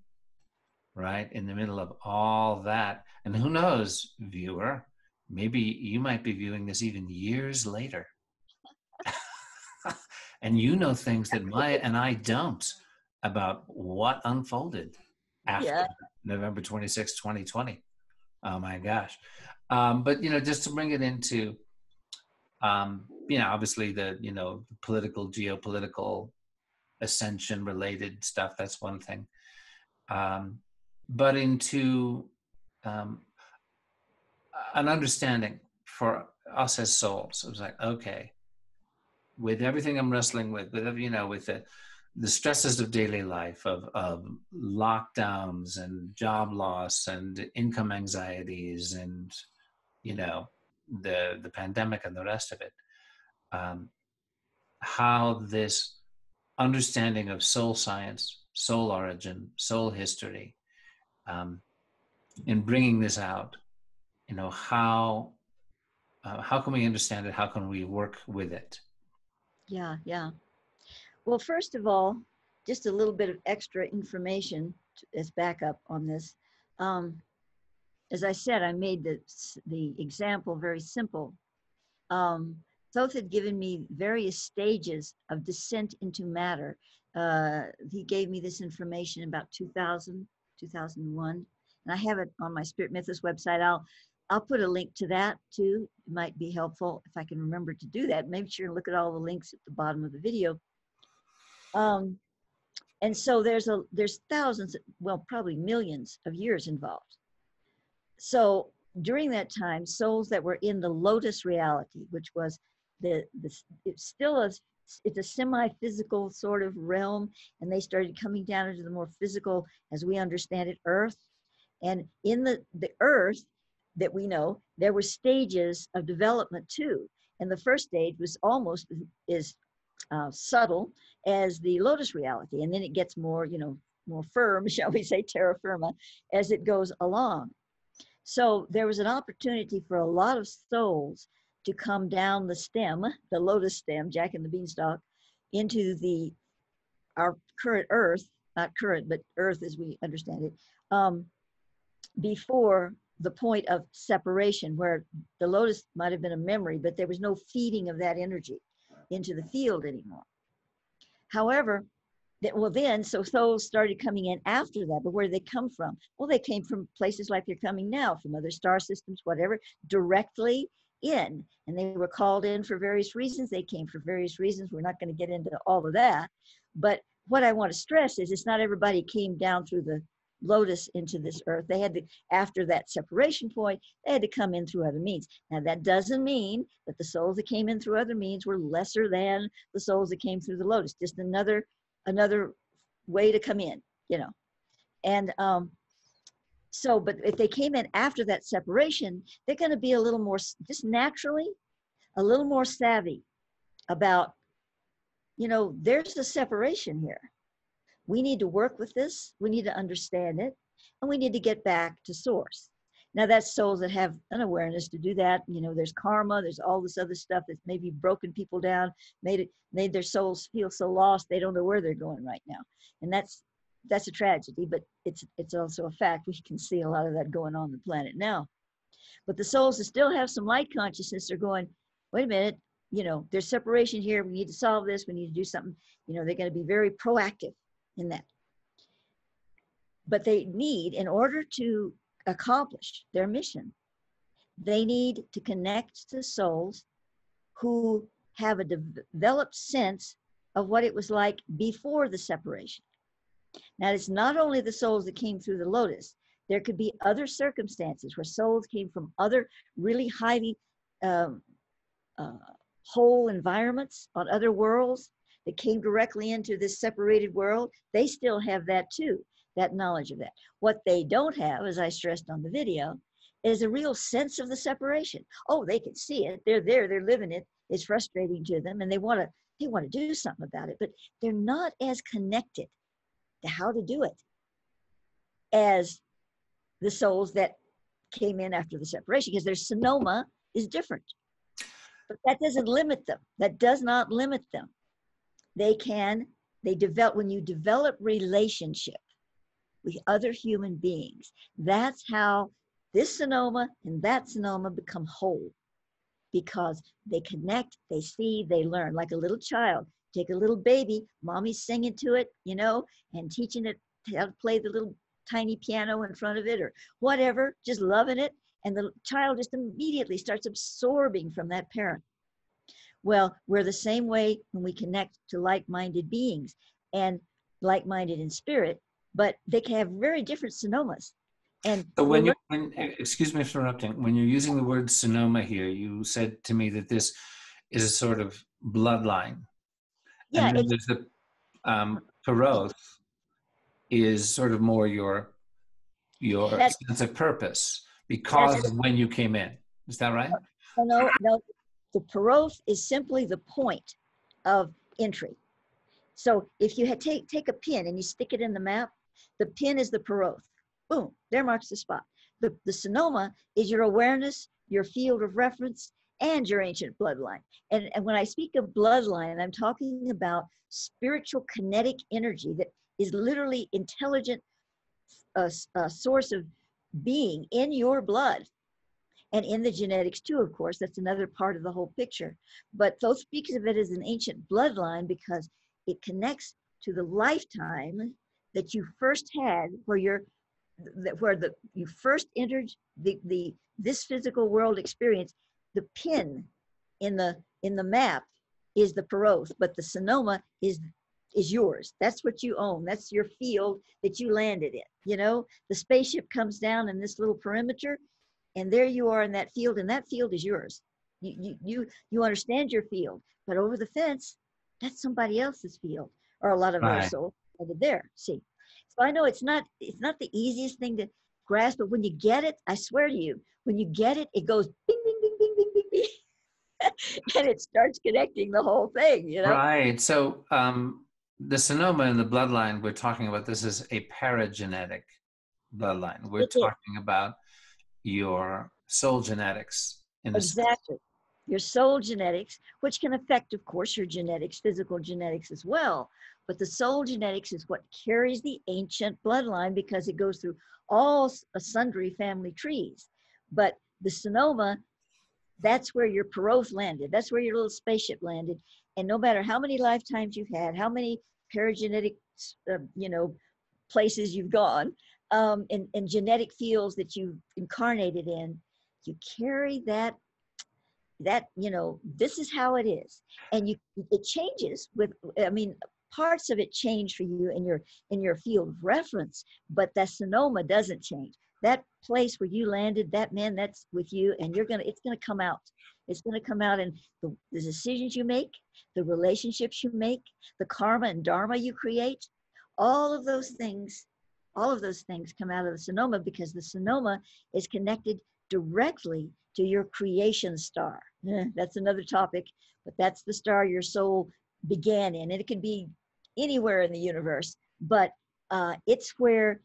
right? In the middle of all that. And who knows, viewer, maybe you might be viewing this even years later and you know things that Maia and I don't about what unfolded after yeah. November 26, 2020. Oh my gosh. Um, but, you know, just to bring it into, um, you know, obviously the, you know, political, geopolitical, ascension related stuff, that's one thing. Um, but into um, an understanding for us as souls. It was like, okay, with everything I'm wrestling with, with you know, with the, the stresses of daily life, of, of lockdowns and job loss and income anxieties and, you know, the, the pandemic and the rest of it, um, how this understanding of soul science, soul origin, soul history, um, in bringing this out, you know, how, uh, how can we understand it? How can we work with it? Yeah, yeah. Well, first of all, just a little bit of extra information as backup on this. Um, as I said, I made the, the example very simple. Um, Thoth had given me various stages of descent into matter. Uh, he gave me this information about 2000, 2001, and I have it on my Spirit Mythos website. I'll I'll put a link to that too. It might be helpful if I can remember to do that. Make sure to look at all the links at the bottom of the video. Um, and so there's a there's thousands, well, probably millions of years involved. So during that time, souls that were in the lotus reality, which was the, the it's still a it's a semi-physical sort of realm, and they started coming down into the more physical, as we understand it, earth. And in the the earth, that we know, there were stages of development too. And the first stage was almost as uh, subtle as the lotus reality. And then it gets more, you know, more firm, shall we say, terra firma, as it goes along. So there was an opportunity for a lot of souls to come down the stem, the lotus stem, Jack and the Beanstalk, into the our current Earth, not current, but Earth as we understand it, um, before the point of separation, where the lotus might have been a memory, but there was no feeding of that energy into the field anymore. However, that well then so souls started coming in after that but where did they come from? Well they came from places like they're coming now from other star systems whatever directly in. And they were called in for various reasons. They came for various reasons. We're not going to get into all of that. But what i want to stress is it's not everybody came down through the lotus into this earth they had to after that separation point they had to come in through other means now that doesn't mean that the souls that came in through other means were lesser than the souls that came through the lotus just another another way to come in, you know. And um, so, but if they came in after that separation, they're going to be a little more, just naturally, a little more savvy about, you know, there's a separation here. We need to work with this, we need to understand it, and we need to get back to source. Now that's souls that have an awareness to do that. You know, there's karma, there's all this other stuff that's maybe broken people down, made it made their souls feel so lost they don't know where they're going right now. And that's that's a tragedy, but it's it's also a fact. We can see a lot of that going on the planet now. But the souls that still have some light consciousness are going, wait a minute, you know, there's separation here. We need to solve this. We need to do something. You know, they're going to be very proactive in that. But they need, in order to accomplish their mission. They need to connect to souls who have a de- developed sense of what it was like before the separation. Now, it's not only the souls that came through the lotus, there could be other circumstances where souls came from other really highly um, uh, whole environments on other worlds that came directly into this separated world. They still have that too that knowledge of that. What they don't have, as I stressed on the video, is a real sense of the separation. Oh, they can see it. They're there. They're living it. It's frustrating to them, and they want to they want to do something about it, but they're not as connected to how to do it as the souls that came in after the separation, because their sunoma is different. But that doesn't limit them. That does not limit them. They can they develop when you develop relationship with other human beings. That's how this sunoma and that sunoma become whole because they connect, they see, they learn like a little child. Take a little baby, mommy's singing to it, you know, and teaching it how to play the little tiny piano in front of it or whatever, just loving it. And the child just immediately starts absorbing from that parent. Well, we're the same way when we connect to like minded beings and like minded in spirit but they can have very different sunomas. And so when you, when, excuse me for interrupting, when you're using the word sunoma here, you said to me that this is a sort of bloodline. Yeah, and there's the um, Peroth is sort of more your your sense of purpose because of when you came in. Is that right? No, no, no. The Peroth is simply the point of entry. So if you had take take a pin and you stick it in the map, the pin is the Peroth. Boom, there marks the spot. The, the sunoma is your awareness, your field of reference, and your ancient bloodline. And, and when I speak of bloodline, I'm talking about spiritual kinetic energy that is literally intelligent, uh, a, a uh, source of being in your blood and in the genetics too, of course. That's another part of the whole picture. But Thoth speaks of it as an ancient bloodline because it connects to the lifetime that you first had where you're where the you first entered the the this physical world experience the pin in the in the map is the peroth but the sunoma is is yours that's what you own that's your field that you landed in you know the spaceship comes down in this little perimeter and there you are in that field and that field is yours you you you, you understand your field but over the fence that's somebody else's field or a lot of right. our souls over there. See, so I know it's not it's not the easiest thing to grasp, but when you get it, I swear to you, when you get it, it goes bing, bing, bing, bing, bing, bing, bing, and it starts connecting the whole thing. You know. Right. So um, the Sunoma and the bloodline we're talking about this is a paragenetic bloodline. We're talking about your soul genetics. exactly. Your soul genetics, which can affect, of course, your genetics, physical genetics as well. But the soul genetics is what carries the ancient bloodline because it goes through all sundry family trees. But the Sunoma, that's where your Peroth landed. That's where your little spaceship landed. And no matter how many lifetimes you've had, how many paragenetic, uh, you know, places you've gone, um, and, and genetic fields that you've incarnated in, you carry that that you know this is how it is. And you it changes with i mean parts of it change for you in your in your field of reference but that sunoma doesn't change. That place where you landed that man that's with you and you're gonna it's gonna come out. It's gonna come out in the, the decisions you make the relationships you make the karma and dharma you create. All of those things all of those things come out of the sunoma because the sunoma is connected directly to your creation star. That's another topic, but that's the star your soul began in. And it could be anywhere in the universe, but uh, it's where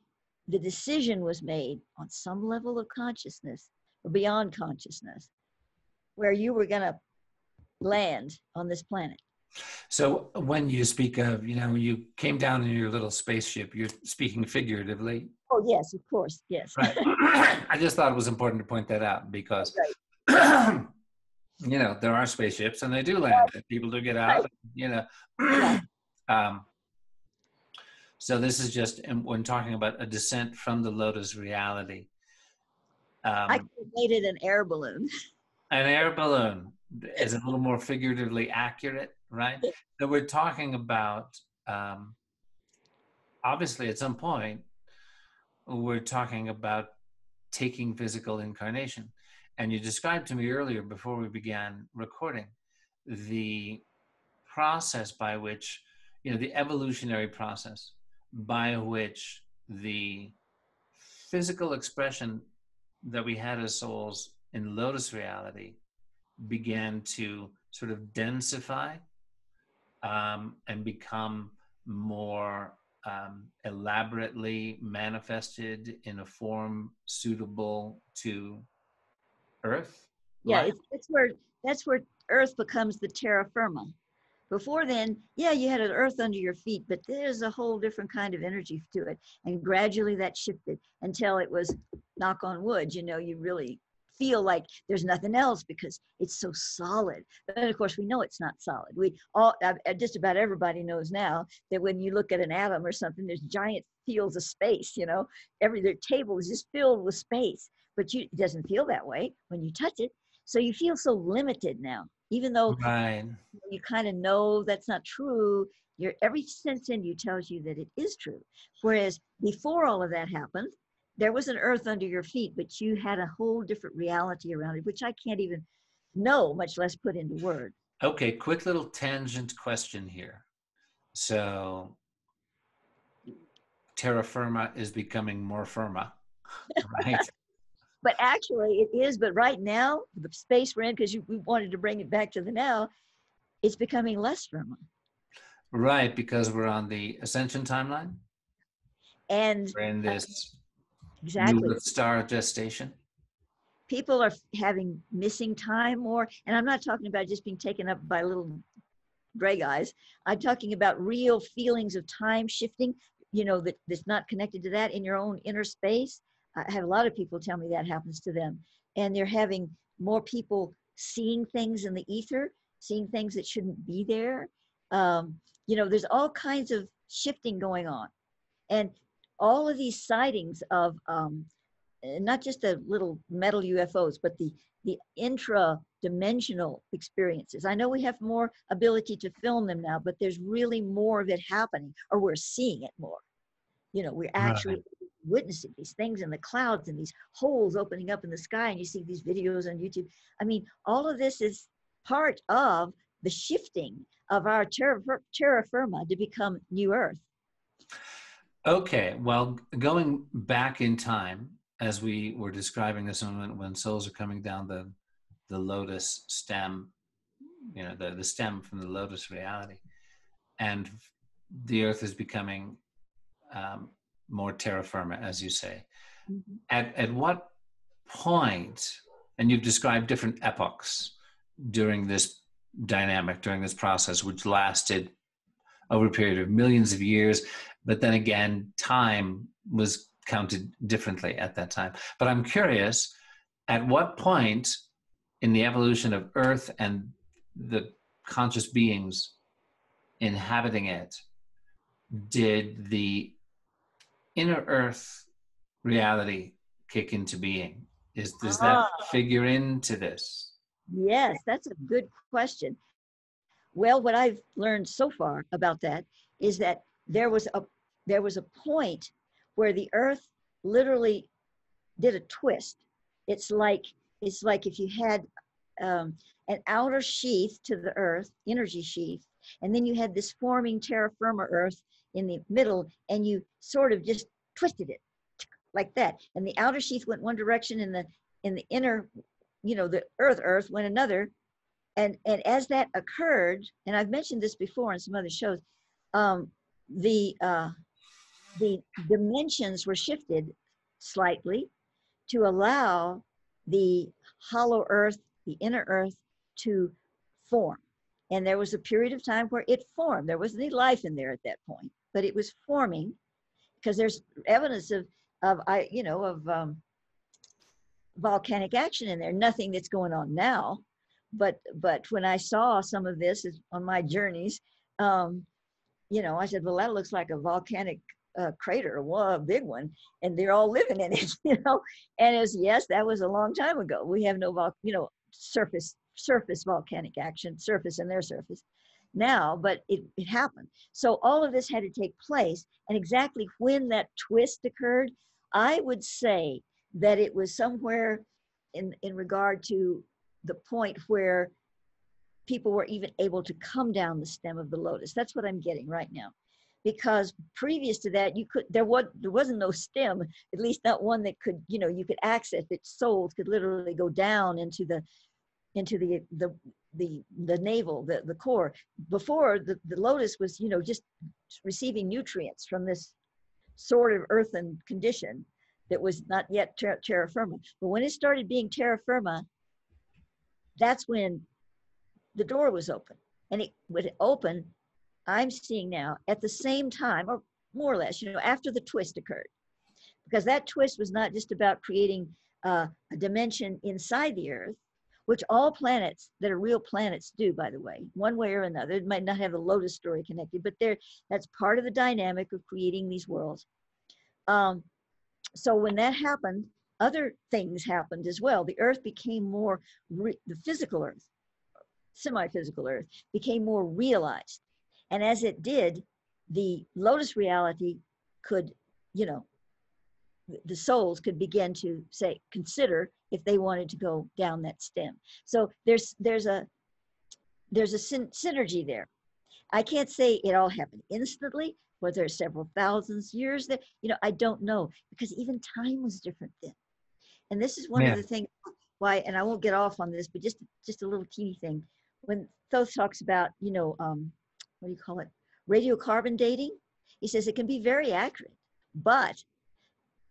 the decision was made on some level of consciousness or beyond consciousness, where you were going to land on this planet. So when you speak of, you know, you came down in your little spaceship, you're speaking figuratively. Oh yes, of course, yes. Right. I just thought it was important to point that out because, right. you know, there are spaceships and they do land. Right. People do get out. Right. You know. um, so this is just when talking about a descent from the lotus reality. Um, I created an air balloon. An air balloon is a little more figuratively accurate right? that we're talking about, um, obviously, at some point, we're talking about taking physical incarnation. And you described to me earlier, before we began recording, the process by which, you know, the evolutionary process by which the physical expression that we had as souls in lotus reality began to sort of densify um, and become more um, elaborately manifested in a form suitable to Earth. Yeah, it's, it's where that's where Earth becomes the terra firma. Before then, yeah, you had an Earth under your feet, but there's a whole different kind of energy to it, and gradually that shifted until it was knock on wood. You know, you really feel like there's nothing else because it's so solid. But of course, we know it's not solid. We all, uh, uh, just about everybody knows now that when you look at an atom or something, there's giant fields of space. You know, every their table is just filled with space, but you, it doesn't feel that way when you touch it. So you feel so limited now, even though right. you kind of know that's not true. Your every sense in you tells you that it is true. Whereas before all of that happened, there was an earth under your feet, but you had a whole different reality around it, which I can't even know, much less put into words. Okay, quick little tangent question here. So, terra firma is becoming more firma, right? but actually, it is. But right now, the space we're in, because we wanted to bring it back to the now, it's becoming less firma. Right, because we're on the ascension timeline. And we're in this uh, Exactly. Star gestation. People are having missing time more, and I'm not talking about just being taken up by little gray guys. I'm talking about real feelings of time shifting. You know that that's not connected to that in your own inner space. I have a lot of people tell me that happens to them, and they're having more people seeing things in the ether, seeing things that shouldn't be there. Um, you know, there's all kinds of shifting going on, and all of these sightings of um, eh, not just the little metal UFOs, but the the intra-dimensional experiences. I know we have more ability to film them now, but there's really more of it happening, or we're seeing it more. You know, we're actually right. witnessing these things in the clouds and these holes opening up in the sky, and you see these videos on YouTube. I mean, all of this is part of the shifting of our terra, terra firma to become New Earth. Okay, well, going back in time, as we were describing this moment when souls are coming down the the lotus stem, you know, the, the stem from the lotus reality, and the Earth is becoming um, more terra firma, as you say. Mm-hmm. At at what point? And you've described different epochs during this dynamic, during this process, which lasted over a period of millions of years. But then again, time was counted differently at that time. But I'm curious, at what point in the evolution of Earth and the conscious beings inhabiting it did the inner earth reality kick into being is does that ah. figure into this yes that's a good question well what i've learned so far about that is that there was a there was a point where the earth literally did a twist. It's like it's like if you had um, an outer sheath to the earth energy sheath and then you had this forming terra firma earth in the middle and you sort of just twisted it like that. And the outer sheath went one direction and the in the inner you know the earth earth went another. And and as that occurred and i've mentioned this before in some other shows um the uh the dimensions were shifted slightly to allow the hollow earth the inner earth to form and there was a period of time where it formed there wasn't any life in there at that point but it was forming because there's evidence of of I you know of um, volcanic action in there. Nothing that's going on now, but but when I saw some of this on my journeys, um, you know, I said, well, that looks like a volcanic uh, crater, a big one, and they're all living in it, you know. And as yes, that was a long time ago. We have no vol, you know, surface surface volcanic action, surface and their surface now, but it, it happened. So all of this had to take place. And exactly when that twist occurred, I would say that it was somewhere in, in regard to the point where people were even able to come down the stem of the lotus. That's what I'm getting right now. Because previous to that, you could there was there wasn't no stem, at least not one that could, you know, you could access that souls could literally go down into the into the the the the navel the the core. Before the, the lotus was you know just receiving nutrients from this sort of earthen condition that was not yet ter- terra firma. But when it started being terra firma that's when the door was open. And it would open i'm seeing now at the same time or more or less you know after the twist occurred because that twist was not just about creating uh, a dimension inside the earth which all planets that are real planets do, by the way, one way or another. It might not have the lotus story connected, but there that's part of the dynamic of creating these worlds. Um, so when that happened, other things happened as well. The Earth became more re- the physical Earth, semi-physical Earth, became more realized, and as it did, the lotus reality could, you know, the souls could begin to say consider if they wanted to go down that stem. So there's there's a there's a syn- synergy there. I can't say it all happened instantly was there several thousands years that you know i don't know because even time was different then. And this is one yeah. of the things why and i won't get off on this but just just a little teeny thing. When thoth talks about you know um what do you call it radiocarbon dating he says it can be very accurate but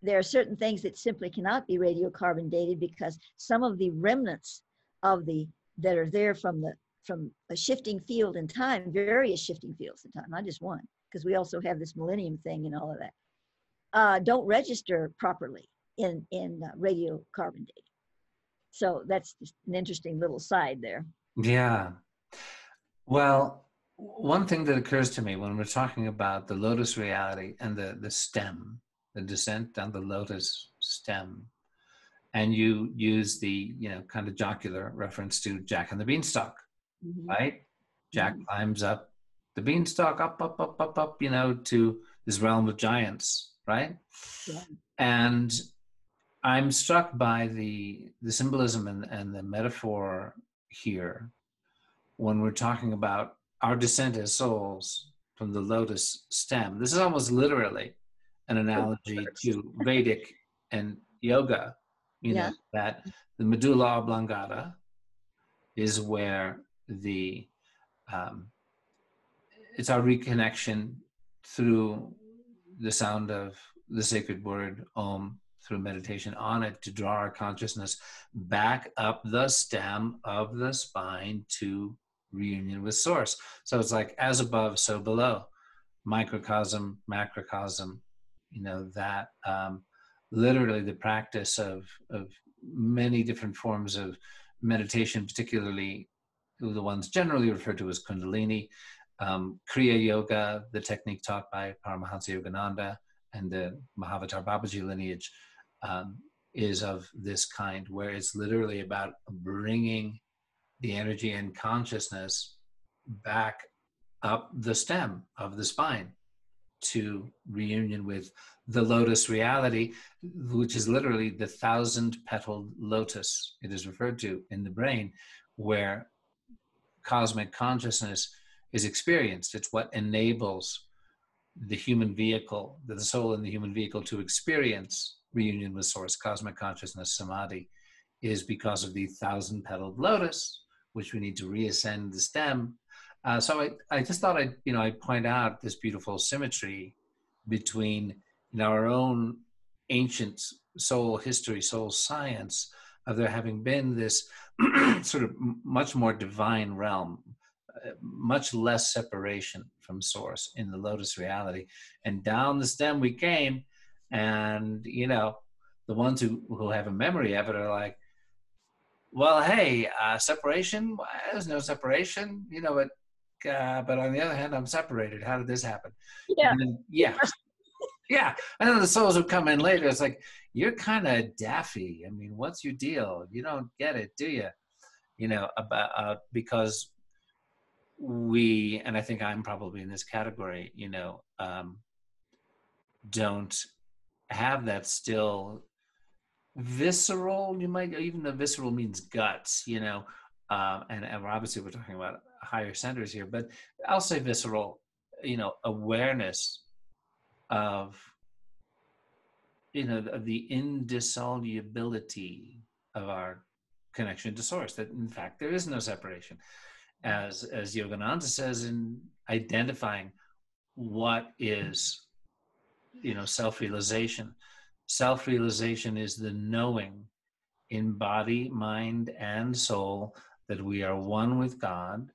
there are certain things that simply cannot be radiocarbon dated because some of the remnants of the that are there from the from a shifting field in time, various shifting fields in time, not just one, because we also have this millennium thing and all of that, uh, don't register properly in in uh, radiocarbon dating. So that's an interesting little side there. Yeah. Well, one thing that occurs to me when we're talking about the lotus reality and the the stem the descent down the lotus stem and you use the you know kind of jocular reference to jack and the beanstalk mm-hmm. right jack mm-hmm. climbs up the beanstalk up up up up up you know to this realm of giants right yeah. and i'm struck by the the symbolism and, and the metaphor here when we're talking about our descent as souls from the lotus stem. This is almost literally an analogy to Vedic and yoga, you know, that the medulla oblongata is where the um, it's our reconnection through the sound of the sacred word om through meditation on it to draw our consciousness back up the stem of the spine to reunion with source. So it's like as above so below. Microcosm macrocosm you know that um, literally the practice of of many different forms of meditation particularly the ones generally referred to as kundalini um, kriya yoga the technique taught by paramahansa yogananda and the mahavatar babaji lineage um, is of this kind where it's literally about bringing the energy and consciousness back up the stem of the spine to reunion with the lotus reality, which is literally the thousand petaled lotus. It is referred to in the brain, where cosmic consciousness is experienced. It's what enables the human vehicle, the soul in the human vehicle, to experience reunion with source, cosmic consciousness, samadhi, is because of the thousand petaled lotus, which we need to reascend the stem. Uh, so I, I just thought I'd, you know, I'd point out this beautiful symmetry between our own ancient soul history, soul science, of there having been this sort of much more divine realm, uh, much less separation from source in the lotus reality. And down the stem we came, and you know, the ones who, who have a memory of it are like, well, hey, uh, separation? Well, there's no separation, you know, but uh, but on the other hand, I'm separated. How did this happen? Yeah. Then, yeah. yeah. And then the souls who come in later, it's like, you're kind of daffy. I mean, what's your deal? You don't get it, do you? You know, about uh, because we, and I think I'm probably in this category, you know, um, don't have that still visceral you might even the visceral means guts you know um, and, and obviously we're talking about higher centers here but i'll say visceral you know awareness of you know of the indissolubility of our connection to source that in fact there is no separation. As as yogananda says in identifying what is you know self-realization self-realization is the knowing in body mind and soul that we are one with god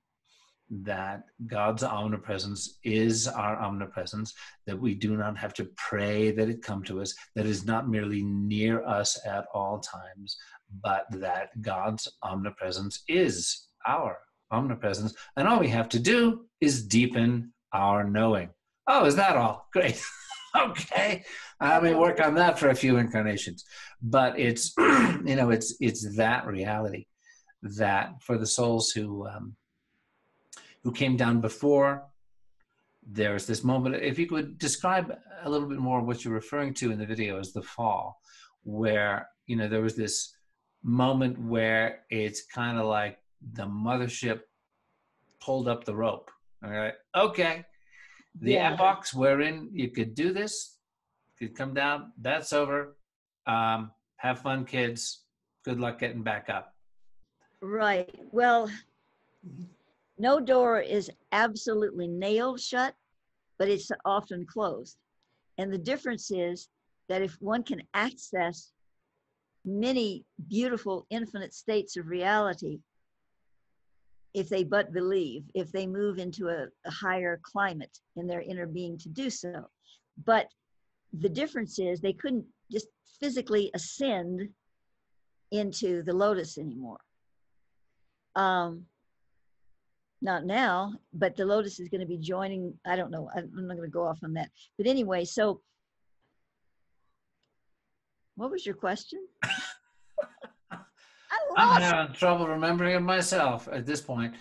that god's omnipresence is our omnipresence that we do not have to pray that it come to us that is not merely near us at all times but that god's omnipresence is our omnipresence. And all we have to do is deepen our knowing. Oh is that all? Great okay. I may work on that for a few incarnations. But it's you know it's it's that reality that for the souls who um, who came down before there's this moment. If you could describe a little bit more what you're referring to in the video as the fall where you know there was this moment where it's kind of like the mothership pulled up the rope all right? Okay the yeah. epochs wherein you could do this, could come down, that's over. Um, have fun, kids. Good luck getting back up. Right. Well, no door is absolutely nailed shut, but it's often closed. And the difference is that if one can access many beautiful infinite states of reality, if they but believe, if they move into a, a, higher climate in their inner being to do so. But the difference is they couldn't just physically ascend into the lotus anymore. Um, not now, but the lotus is going to be joining. I don't know. I'm not going to go off on that. But anyway, so what was your question? I'm having trouble remembering it myself at this point.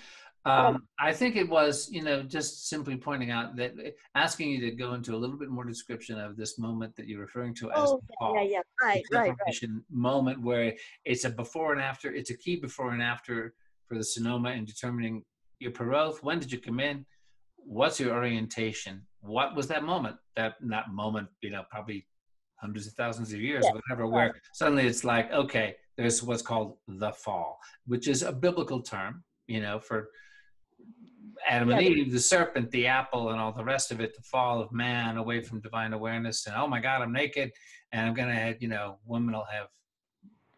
Um, I think it was, you know, just simply pointing out that asking you to go into a little bit more description of this moment that you're referring to as oh, yeah, yeah, right, right, right. moment where it's a before and after. It's a key before and after for the Sunoma in determining your peroth. When did you come in? What's your orientation? What was that moment? That that moment, you know, probably hundreds of thousands of years, yeah, whatever. Where suddenly it's like, okay, there's what's called the fall, which is a biblical term, you know, for Adam and the- Eve, the serpent, the apple, and all the rest of it, the fall of man away from divine awareness, and oh my God, I'm naked, and I'm gonna have, you know, women will have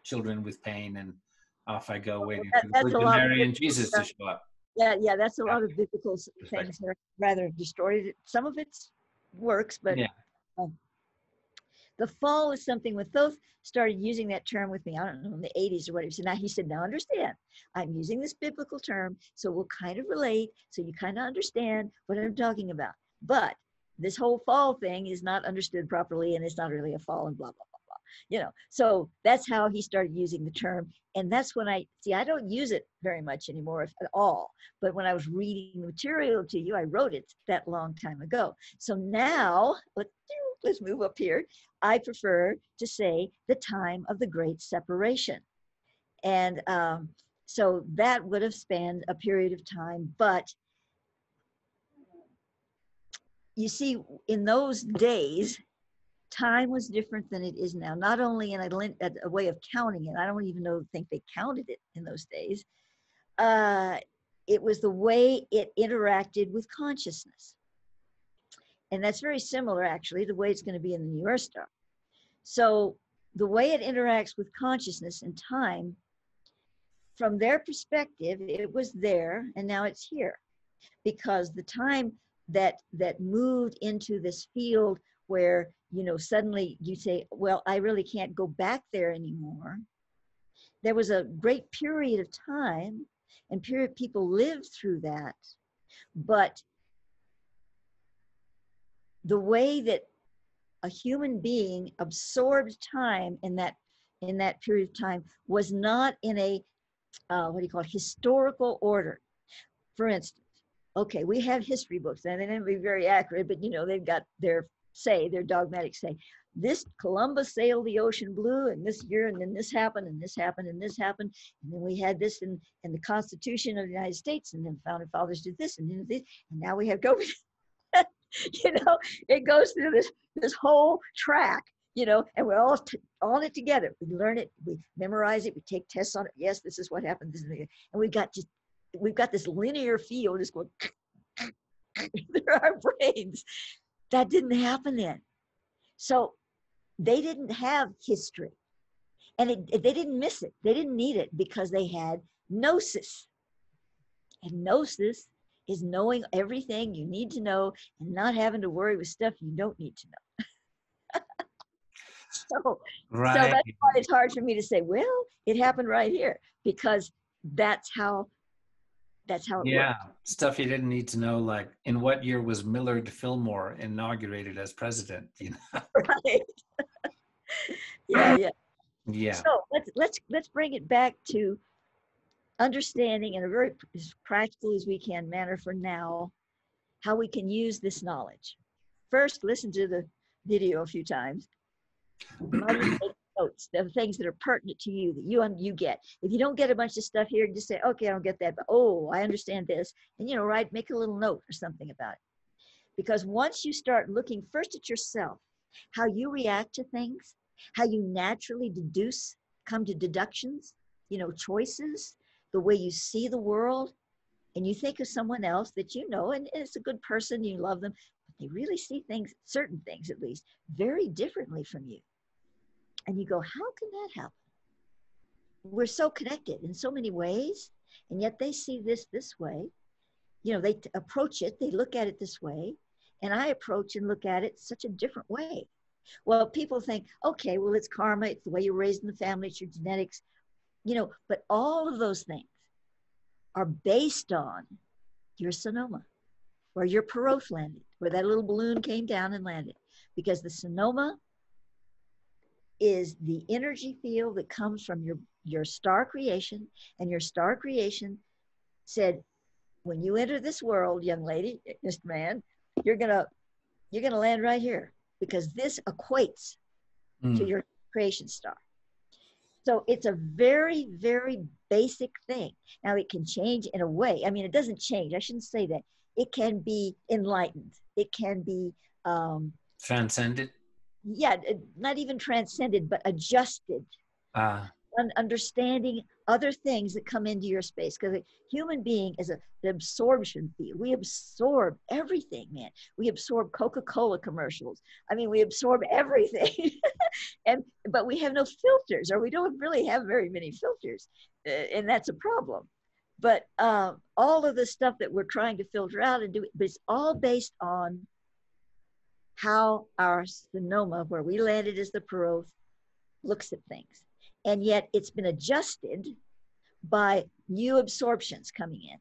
children with pain, and off I go waiting That- for the Virgin Mary and Jesus to show up. Yeah, yeah, that's a lot of biblical things that are rather distorted. Some of it works, but Yeah. um, the fall is something when Thoth started using that term with me, I don't know, in the 80s or whatever. So now he said, now understand, I'm using this biblical term, so we'll kind of relate, so you kind of understand what I'm talking about. But this whole fall thing is not understood properly and it's not really a fall and blah, blah. You know, so that's how he started using the term. And that's when I see, I don't use it very much anymore, if at all. But when I was reading the material to you, I wrote it that long time ago. So now, let's, let's move up here. I prefer to say the time of the great separation. And um, so that would have spanned a period of time. But you see, in those days, time was different than it is now. Not only in a, a way of counting it, I don't even know think they counted it in those days. Uh, it was the way it interacted with consciousness. And that's very similar, actually, the way it's going to be in the New Earth Star. So, the way it interacts with consciousness and time, from their perspective, it was there and now it's here. Because the time that that moved into this field where you know suddenly you say well i really can't go back there anymore. There was a great period of time and period people lived through that but the way that a human being absorbed time in that in that period of time was not in a uh, what do you call it historical order. For instance okay we have history books and they may be very accurate but you know they've got their say their dogmatic say this columbus sailed the ocean blue and this year and then this happened and this happened and this happened and then we had this in, in the constitution of the united states and then founding fathers did this and then this and now we have covid. You know it goes through this this whole track you know and we're all t- on it together. We learn it we memorize it we take tests on it. Yes this is what happened this is the, and we've got just we've got this linear field just going through our brains that didn't happen then. So they didn't have history. And it, they didn't miss it. They didn't need it because they had gnosis. And gnosis is knowing everything you need to know and not having to worry with stuff you don't need to know. So so that's why it's hard for me to say, well, it happened right here because that's how that's how it Yeah, stuff you didn't need to know, like in what year was Millard Fillmore inaugurated as president? You know? Right. yeah, yeah. Yeah. So let's let's let's bring it back to understanding in a very as practical as we can manner for now how we can use this knowledge. First, listen to the video a few times. Notes of things that are pertinent to you that you un- you get. If you don't get a bunch of stuff here, just say, okay, I don't get that, but oh, I understand this, and you know, write, make a little note or something about it. Because once you start looking first at yourself, how you react to things, how you naturally deduce, come to deductions, you know, choices, the way you see the world, and you think of someone else that you know, and it's a good person, you love them, but they really see things, certain things at least, very differently from you. And you go, how can that happen? We're so connected in so many ways, and yet they see this this way. You know, they t- approach it, they look at it this way, and I approach and look at it such a different way. Well, people think, okay, well, it's karma, it's the way you're raised in the family, it's your genetics, you know, but all of those things are based on your Sunoma, where your Peroth landed, where that little balloon came down and landed. Because the Sunoma is the energy field that comes from your, your star creation, and your star creation said, when you enter this world, young lady, Mr. Man, you're gonna you're gonna land right here because this equates to Mm. your creation star. So it's a very, very basic thing. Now it can change in a way. I mean, it doesn't change. I shouldn't say that. It can be enlightened. It can be, um, Transcended. Yeah, not even transcended, but adjusted Uh, un- understanding other things that come into your space because a human being is a, an absorption field. We absorb everything, man. We absorb Coca-Cola commercials. I mean, we absorb everything, and but we have no filters, or we don't really have very many filters, uh, and that's a problem. But uh, all of the stuff that we're trying to filter out and do, but it's all based on how our sunoma, where we landed as the Peroth, looks at things. And yet it's been adjusted by new absorptions coming in.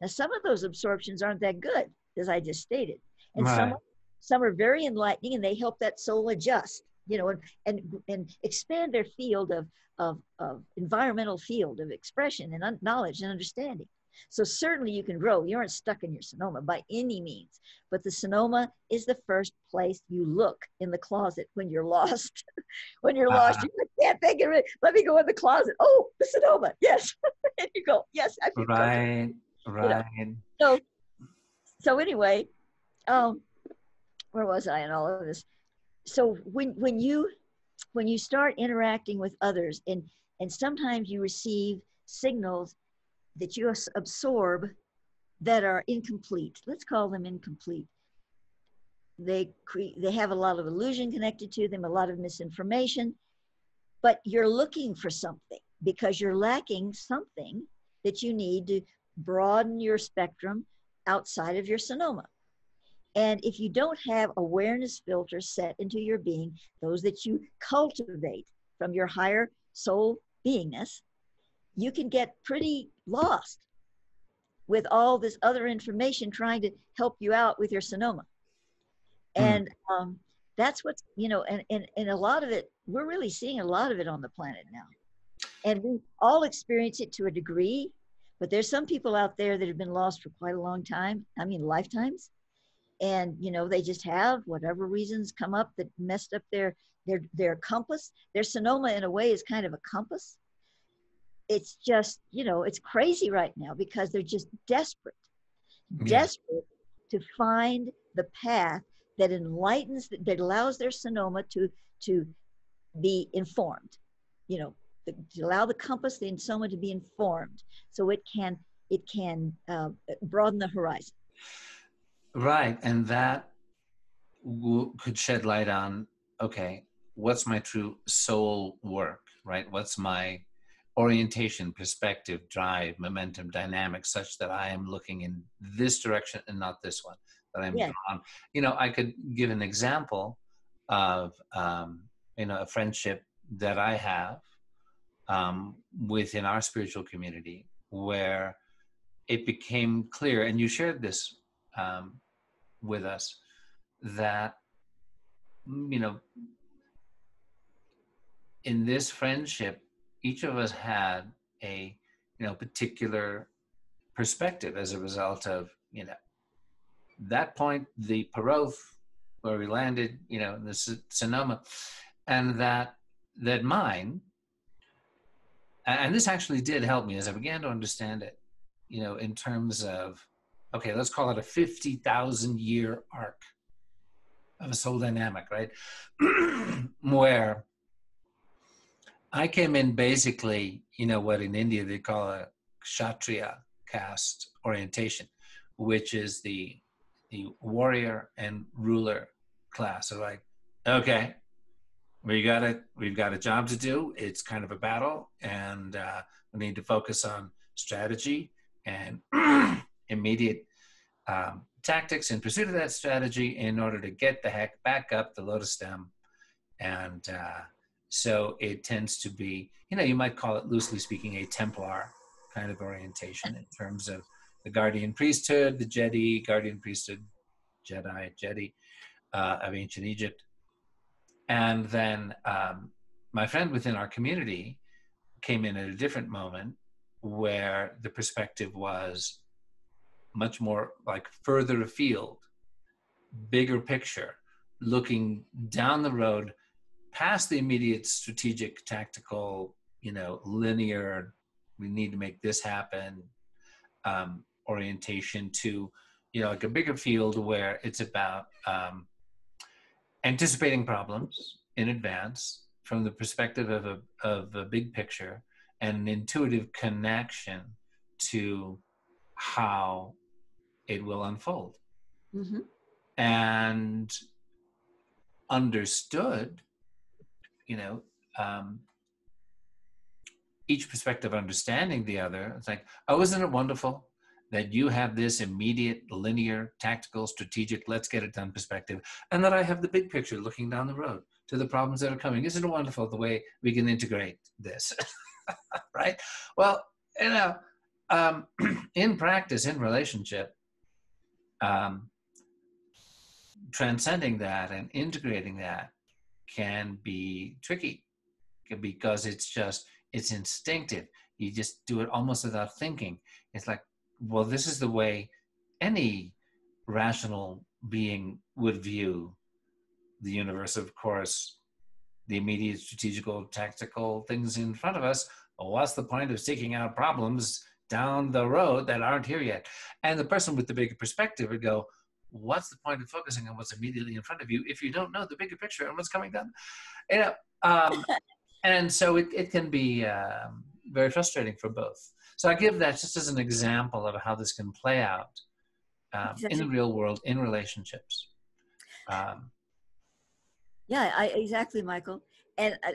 Now, some of those absorptions aren't that good, as I just stated. And right. some, some are very enlightening and they help that soul adjust, you know, and, and, and expand their field of, of, of environmental field of expression and un- knowledge and understanding. So certainly you can grow. You aren't stuck in your sunoma by any means. But the sunoma is the first place you look in the closet when you're lost. when you're uh-huh. lost, you can't think of it. Let me go in the closet. Oh, the sunoma. Yes. and you go, yes, I feel Right, right. You know? So so anyway, um, where was I in all of this? So when when you when you start interacting with others and and sometimes you receive signals that you absorb that are incomplete. Let's call them incomplete. They create, they have a lot of illusion connected to them, a lot of misinformation, but you're looking for something because you're lacking something that you need to broaden your spectrum outside of your sunoma. And if you don't have awareness filters set into your being, those that you cultivate from your higher soul beingness, you can get pretty lost with all this other information trying to help you out with your sunoma. Mm. And um, that's what's, you know, and, and, and a lot of it, we're really seeing a lot of it on the planet now. And we all experience it to a degree, but there's some people out there that have been lost for quite a long time. I mean, lifetimes. And, you know, they just have whatever reasons come up that messed up their, their, their compass. Their sunoma in a way is kind of a compass it's just you know it's crazy right now because they're just desperate yeah. desperate to find the path that enlightens that allows their sunoma to to be informed you know to allow the compass the sunoma to be informed so it can it can uh, broaden the horizon right and that w- could shed light on okay what's my true soul work right what's my orientation, perspective, drive, momentum, dynamics, such that I am looking in this direction and not this one. That I'm yeah. drawn. You know, I could give an example of um, you know a friendship that I have um, within our spiritual community where it became clear, and you shared this um, with us, that you know in this friendship each of us had a you know particular perspective as a result of you know that point the Peroth where we landed you know in the Sunoma and that that mine and this actually did help me as I began to understand it you know in terms of okay let's call it a 50,000 year arc of a soul dynamic right? Where I came in basically, you know, what in India they call a kshatriya caste orientation, which is the the warrior and ruler class. So like, okay, we got it. We've got a job to do. It's kind of a battle, and uh, we need to focus on strategy and immediate um, tactics in pursuit of that strategy in order to get the heck back up the lotus stem and uh, so it tends to be, you know, you might call it loosely speaking a Templar kind of orientation in terms of the guardian priesthood, the Jedi, guardian priesthood, Jedi, Jedi uh, of ancient Egypt. And then um, my friend within our community came in at a different moment where the perspective was much more like further afield, bigger picture, looking down the road past the immediate strategic, tactical, you know, linear, we need to make this happen um, orientation to, you know, like a bigger field where it's about um, anticipating problems in advance, from the perspective of a, of a big picture and an intuitive connection to how it will unfold. Mm-hmm. And understood, you know, um, each perspective understanding the other. It's like, oh, isn't it wonderful that you have this immediate, linear, tactical, strategic, let's get it done perspective, and that I have the big picture looking down the road to the problems that are coming. Isn't it wonderful the way we can integrate this? right? Well, you know, um, in practice, in relationship, um, transcending that and integrating that can be tricky because it's just it's instinctive. You just do it almost without thinking. It's like well this is the way any rational being would view the universe. Of course the immediate strategical tactical things in front of us well, what's the point of seeking out problems down the road that aren't here yet? And the person with the bigger perspective would go what's the point of focusing on what's immediately in front of you if you don't know the bigger picture and what's coming down? You know um, and so it, it can be um, very frustrating for both. So i give that just as an example of how this can play out um, exactly. in the real world in relationships. Um, yeah I, exactly michael. And I,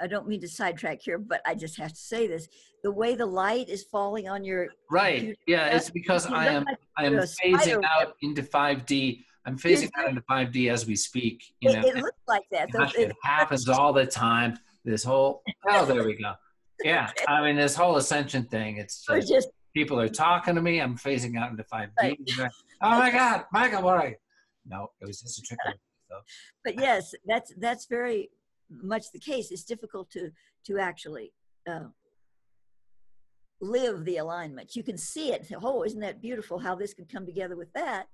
I, don't mean to sidetrack here, but I just have to say this: the way the light is falling on your right, computer, yeah, it's because I am I am phasing out into 5D. I'm phasing out into 5D as we speak. You it, know, it looks like that. Gosh, it, it happens all the time. This whole oh, there we go. Yeah, I mean this whole ascension thing. It's just, just people are talking to me. I'm phasing out into 5D. Right. oh my God, Michael, what are you? No, it was just a trick. So. But yes, that's that's very much the case, it's difficult to to actually uh, live the alignment. You can see it. Oh, isn't that beautiful? How this could come together with that.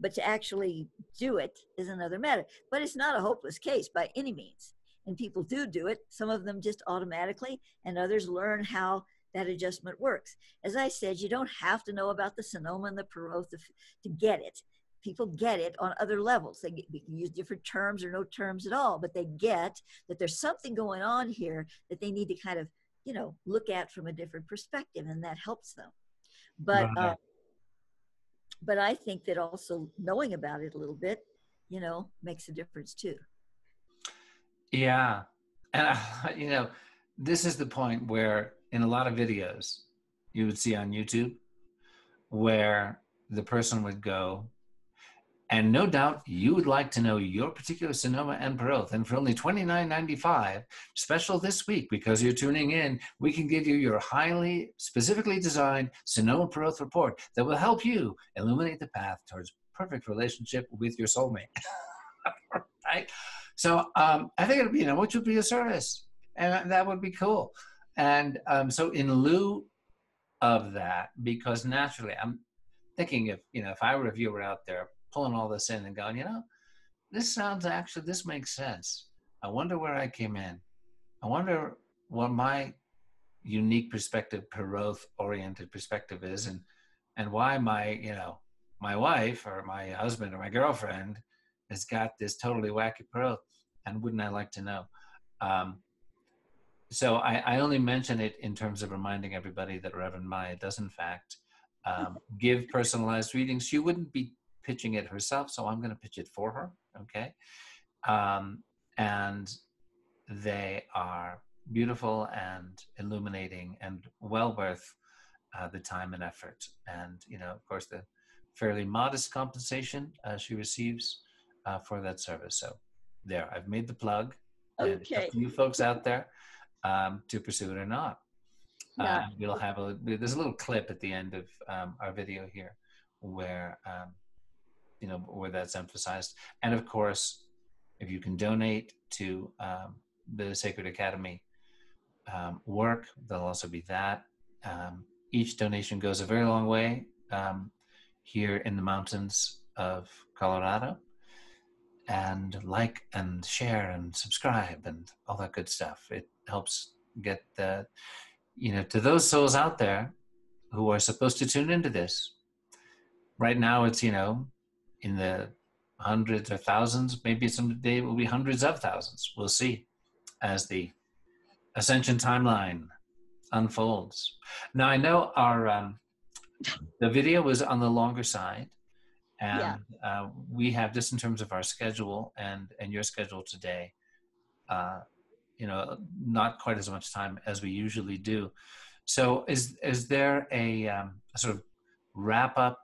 But to actually do it is another matter. But it's not a hopeless case by any means. And people do do it. Some of them just automatically, and others learn how that adjustment works. As I said, you don't have to know about the Sunoma and the Peroth to, to get it people get it on other levels. They, get, they can use different terms or no terms at all, but they get that there's something going on here that they need to kind of, you know, look at from a different perspective, and that helps them. But right. uh, but I think that also knowing about it a little bit, you know, makes a difference too. Yeah, and uh, you know, this is the point where in a lot of videos you would see on YouTube where the person would go and no doubt you would like to know your particular Sunoma and Peroth. And for only $29.95, special this week, because you're tuning in, we can give you your highly specifically designed Sunoma Peroth report that will help you illuminate the path towards perfect relationship with your soulmate. right? So um, I think it'd be, you know, which would be a service. And that would be cool. And um, so in lieu of that, because naturally I'm thinking if, you know, if I were a viewer out there pulling all this in and going, you know, this sounds actually, this makes sense. I wonder where I came in. I wonder what my unique perspective, Peroth oriented perspective is, and and why my you know my wife or my husband or my girlfriend has got this totally wacky Peroth, and wouldn't I like to know? Um, so I, I, only mention it in terms of reminding everybody that Reverend Maia does in fact um, give personalized readings. She wouldn't be pitching it herself, so I'm going to pitch it for her. Okay. Um, and they are beautiful and illuminating and well worth uh, the time and effort. And, you know, of course, the fairly modest compensation uh, she receives uh, for that service. So there, I've made the plug. Okay. you folks out there um, to pursue it or not. Yeah. Uh, we'll have a, there's a little clip at the end of um, our video here where um, you know where that's emphasized. And of course if you can donate to um, the sacred academy um, work there'll also be that. Um, each donation goes a very long way um, here in the mountains of colorado. And like and share and subscribe and all that good stuff. It helps get the you know to those souls out there who are supposed to tune into this. Right now it's you know in the hundreds or thousands. Maybe someday it will be hundreds of thousands. We'll see. as the ascension timeline unfolds. Now I know our um, the video was on the longer side, and yeah. uh, we have just in terms of our schedule and and your schedule today. Uh, you know, not quite as much time as we usually do. So, is is there a, um, a sort of wrap up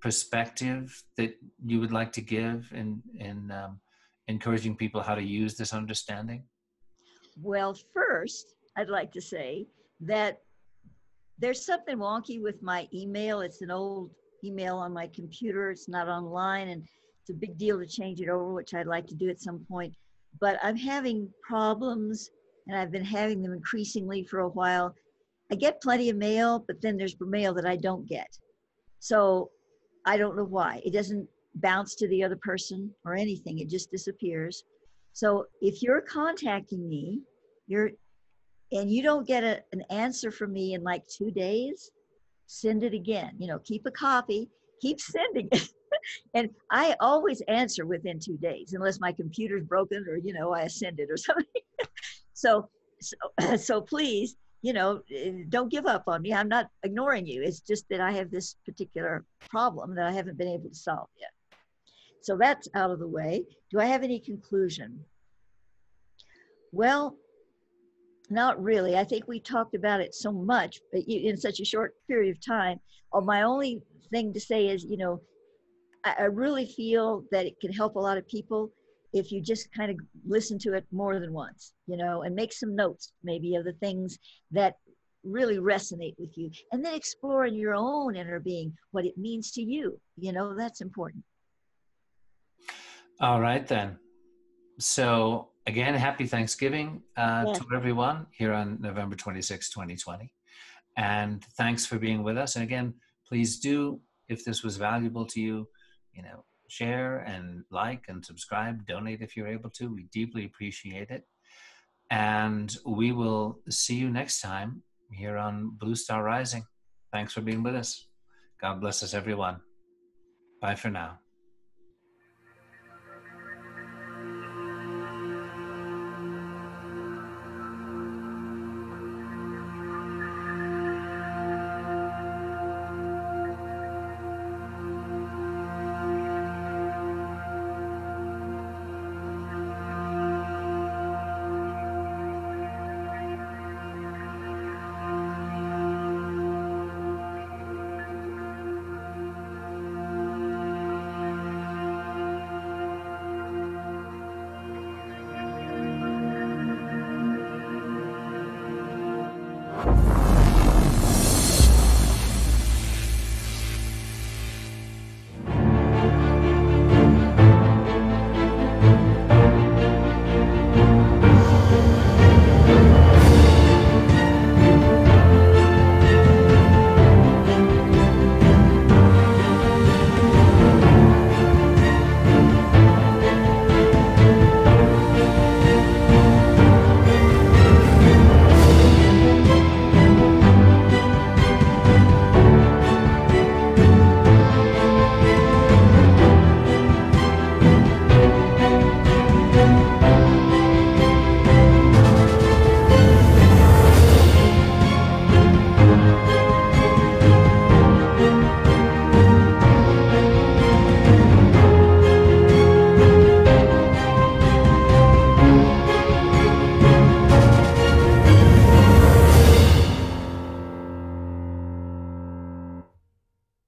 perspective that you would like to give in in um, encouraging people how to use this understanding? Well, first, I'd like to say that there's something wonky with my email. It's an old email on my computer. It's not online, and it's a big deal to change it over, which I'd like to do at some point. But I'm having problems, and I've been having them increasingly for a while. I get plenty of mail, but then there's mail that I don't get. So I don't know why. It doesn't bounce to the other person or anything, it just disappears. So if you're contacting me, you're and you don't get a, an answer from me in like two days, send it again. You know, keep a copy, keep sending it. and I always answer within two days, unless my computer's broken or you know I send it or something. so, so, so please, you know, eh, don't give up on me. I'm not ignoring you. It's just that I have this particular problem that I haven't been able to solve yet. So that's out of the way. Do I have any conclusion? Well, not really. I think we talked about it so much in such a short period of time. Oh, my only thing to say is, you know, I, I really feel that it can help a lot of people if you just kind of listen to it more than once, you know, and make some notes maybe of the things that really resonate with you and then explore in your own inner being what it means to you. You know, that's important. All right, then. So again, happy Thanksgiving uh, yeah. to everyone here on November 26, 2020. And thanks for being with us. And again, please do, if this was valuable to you, you know, share and like and subscribe, donate if you're able to. We deeply appreciate it. And we will see you next time here on Blue Star Rising. Thanks for being with us. God bless us, everyone. Bye for now.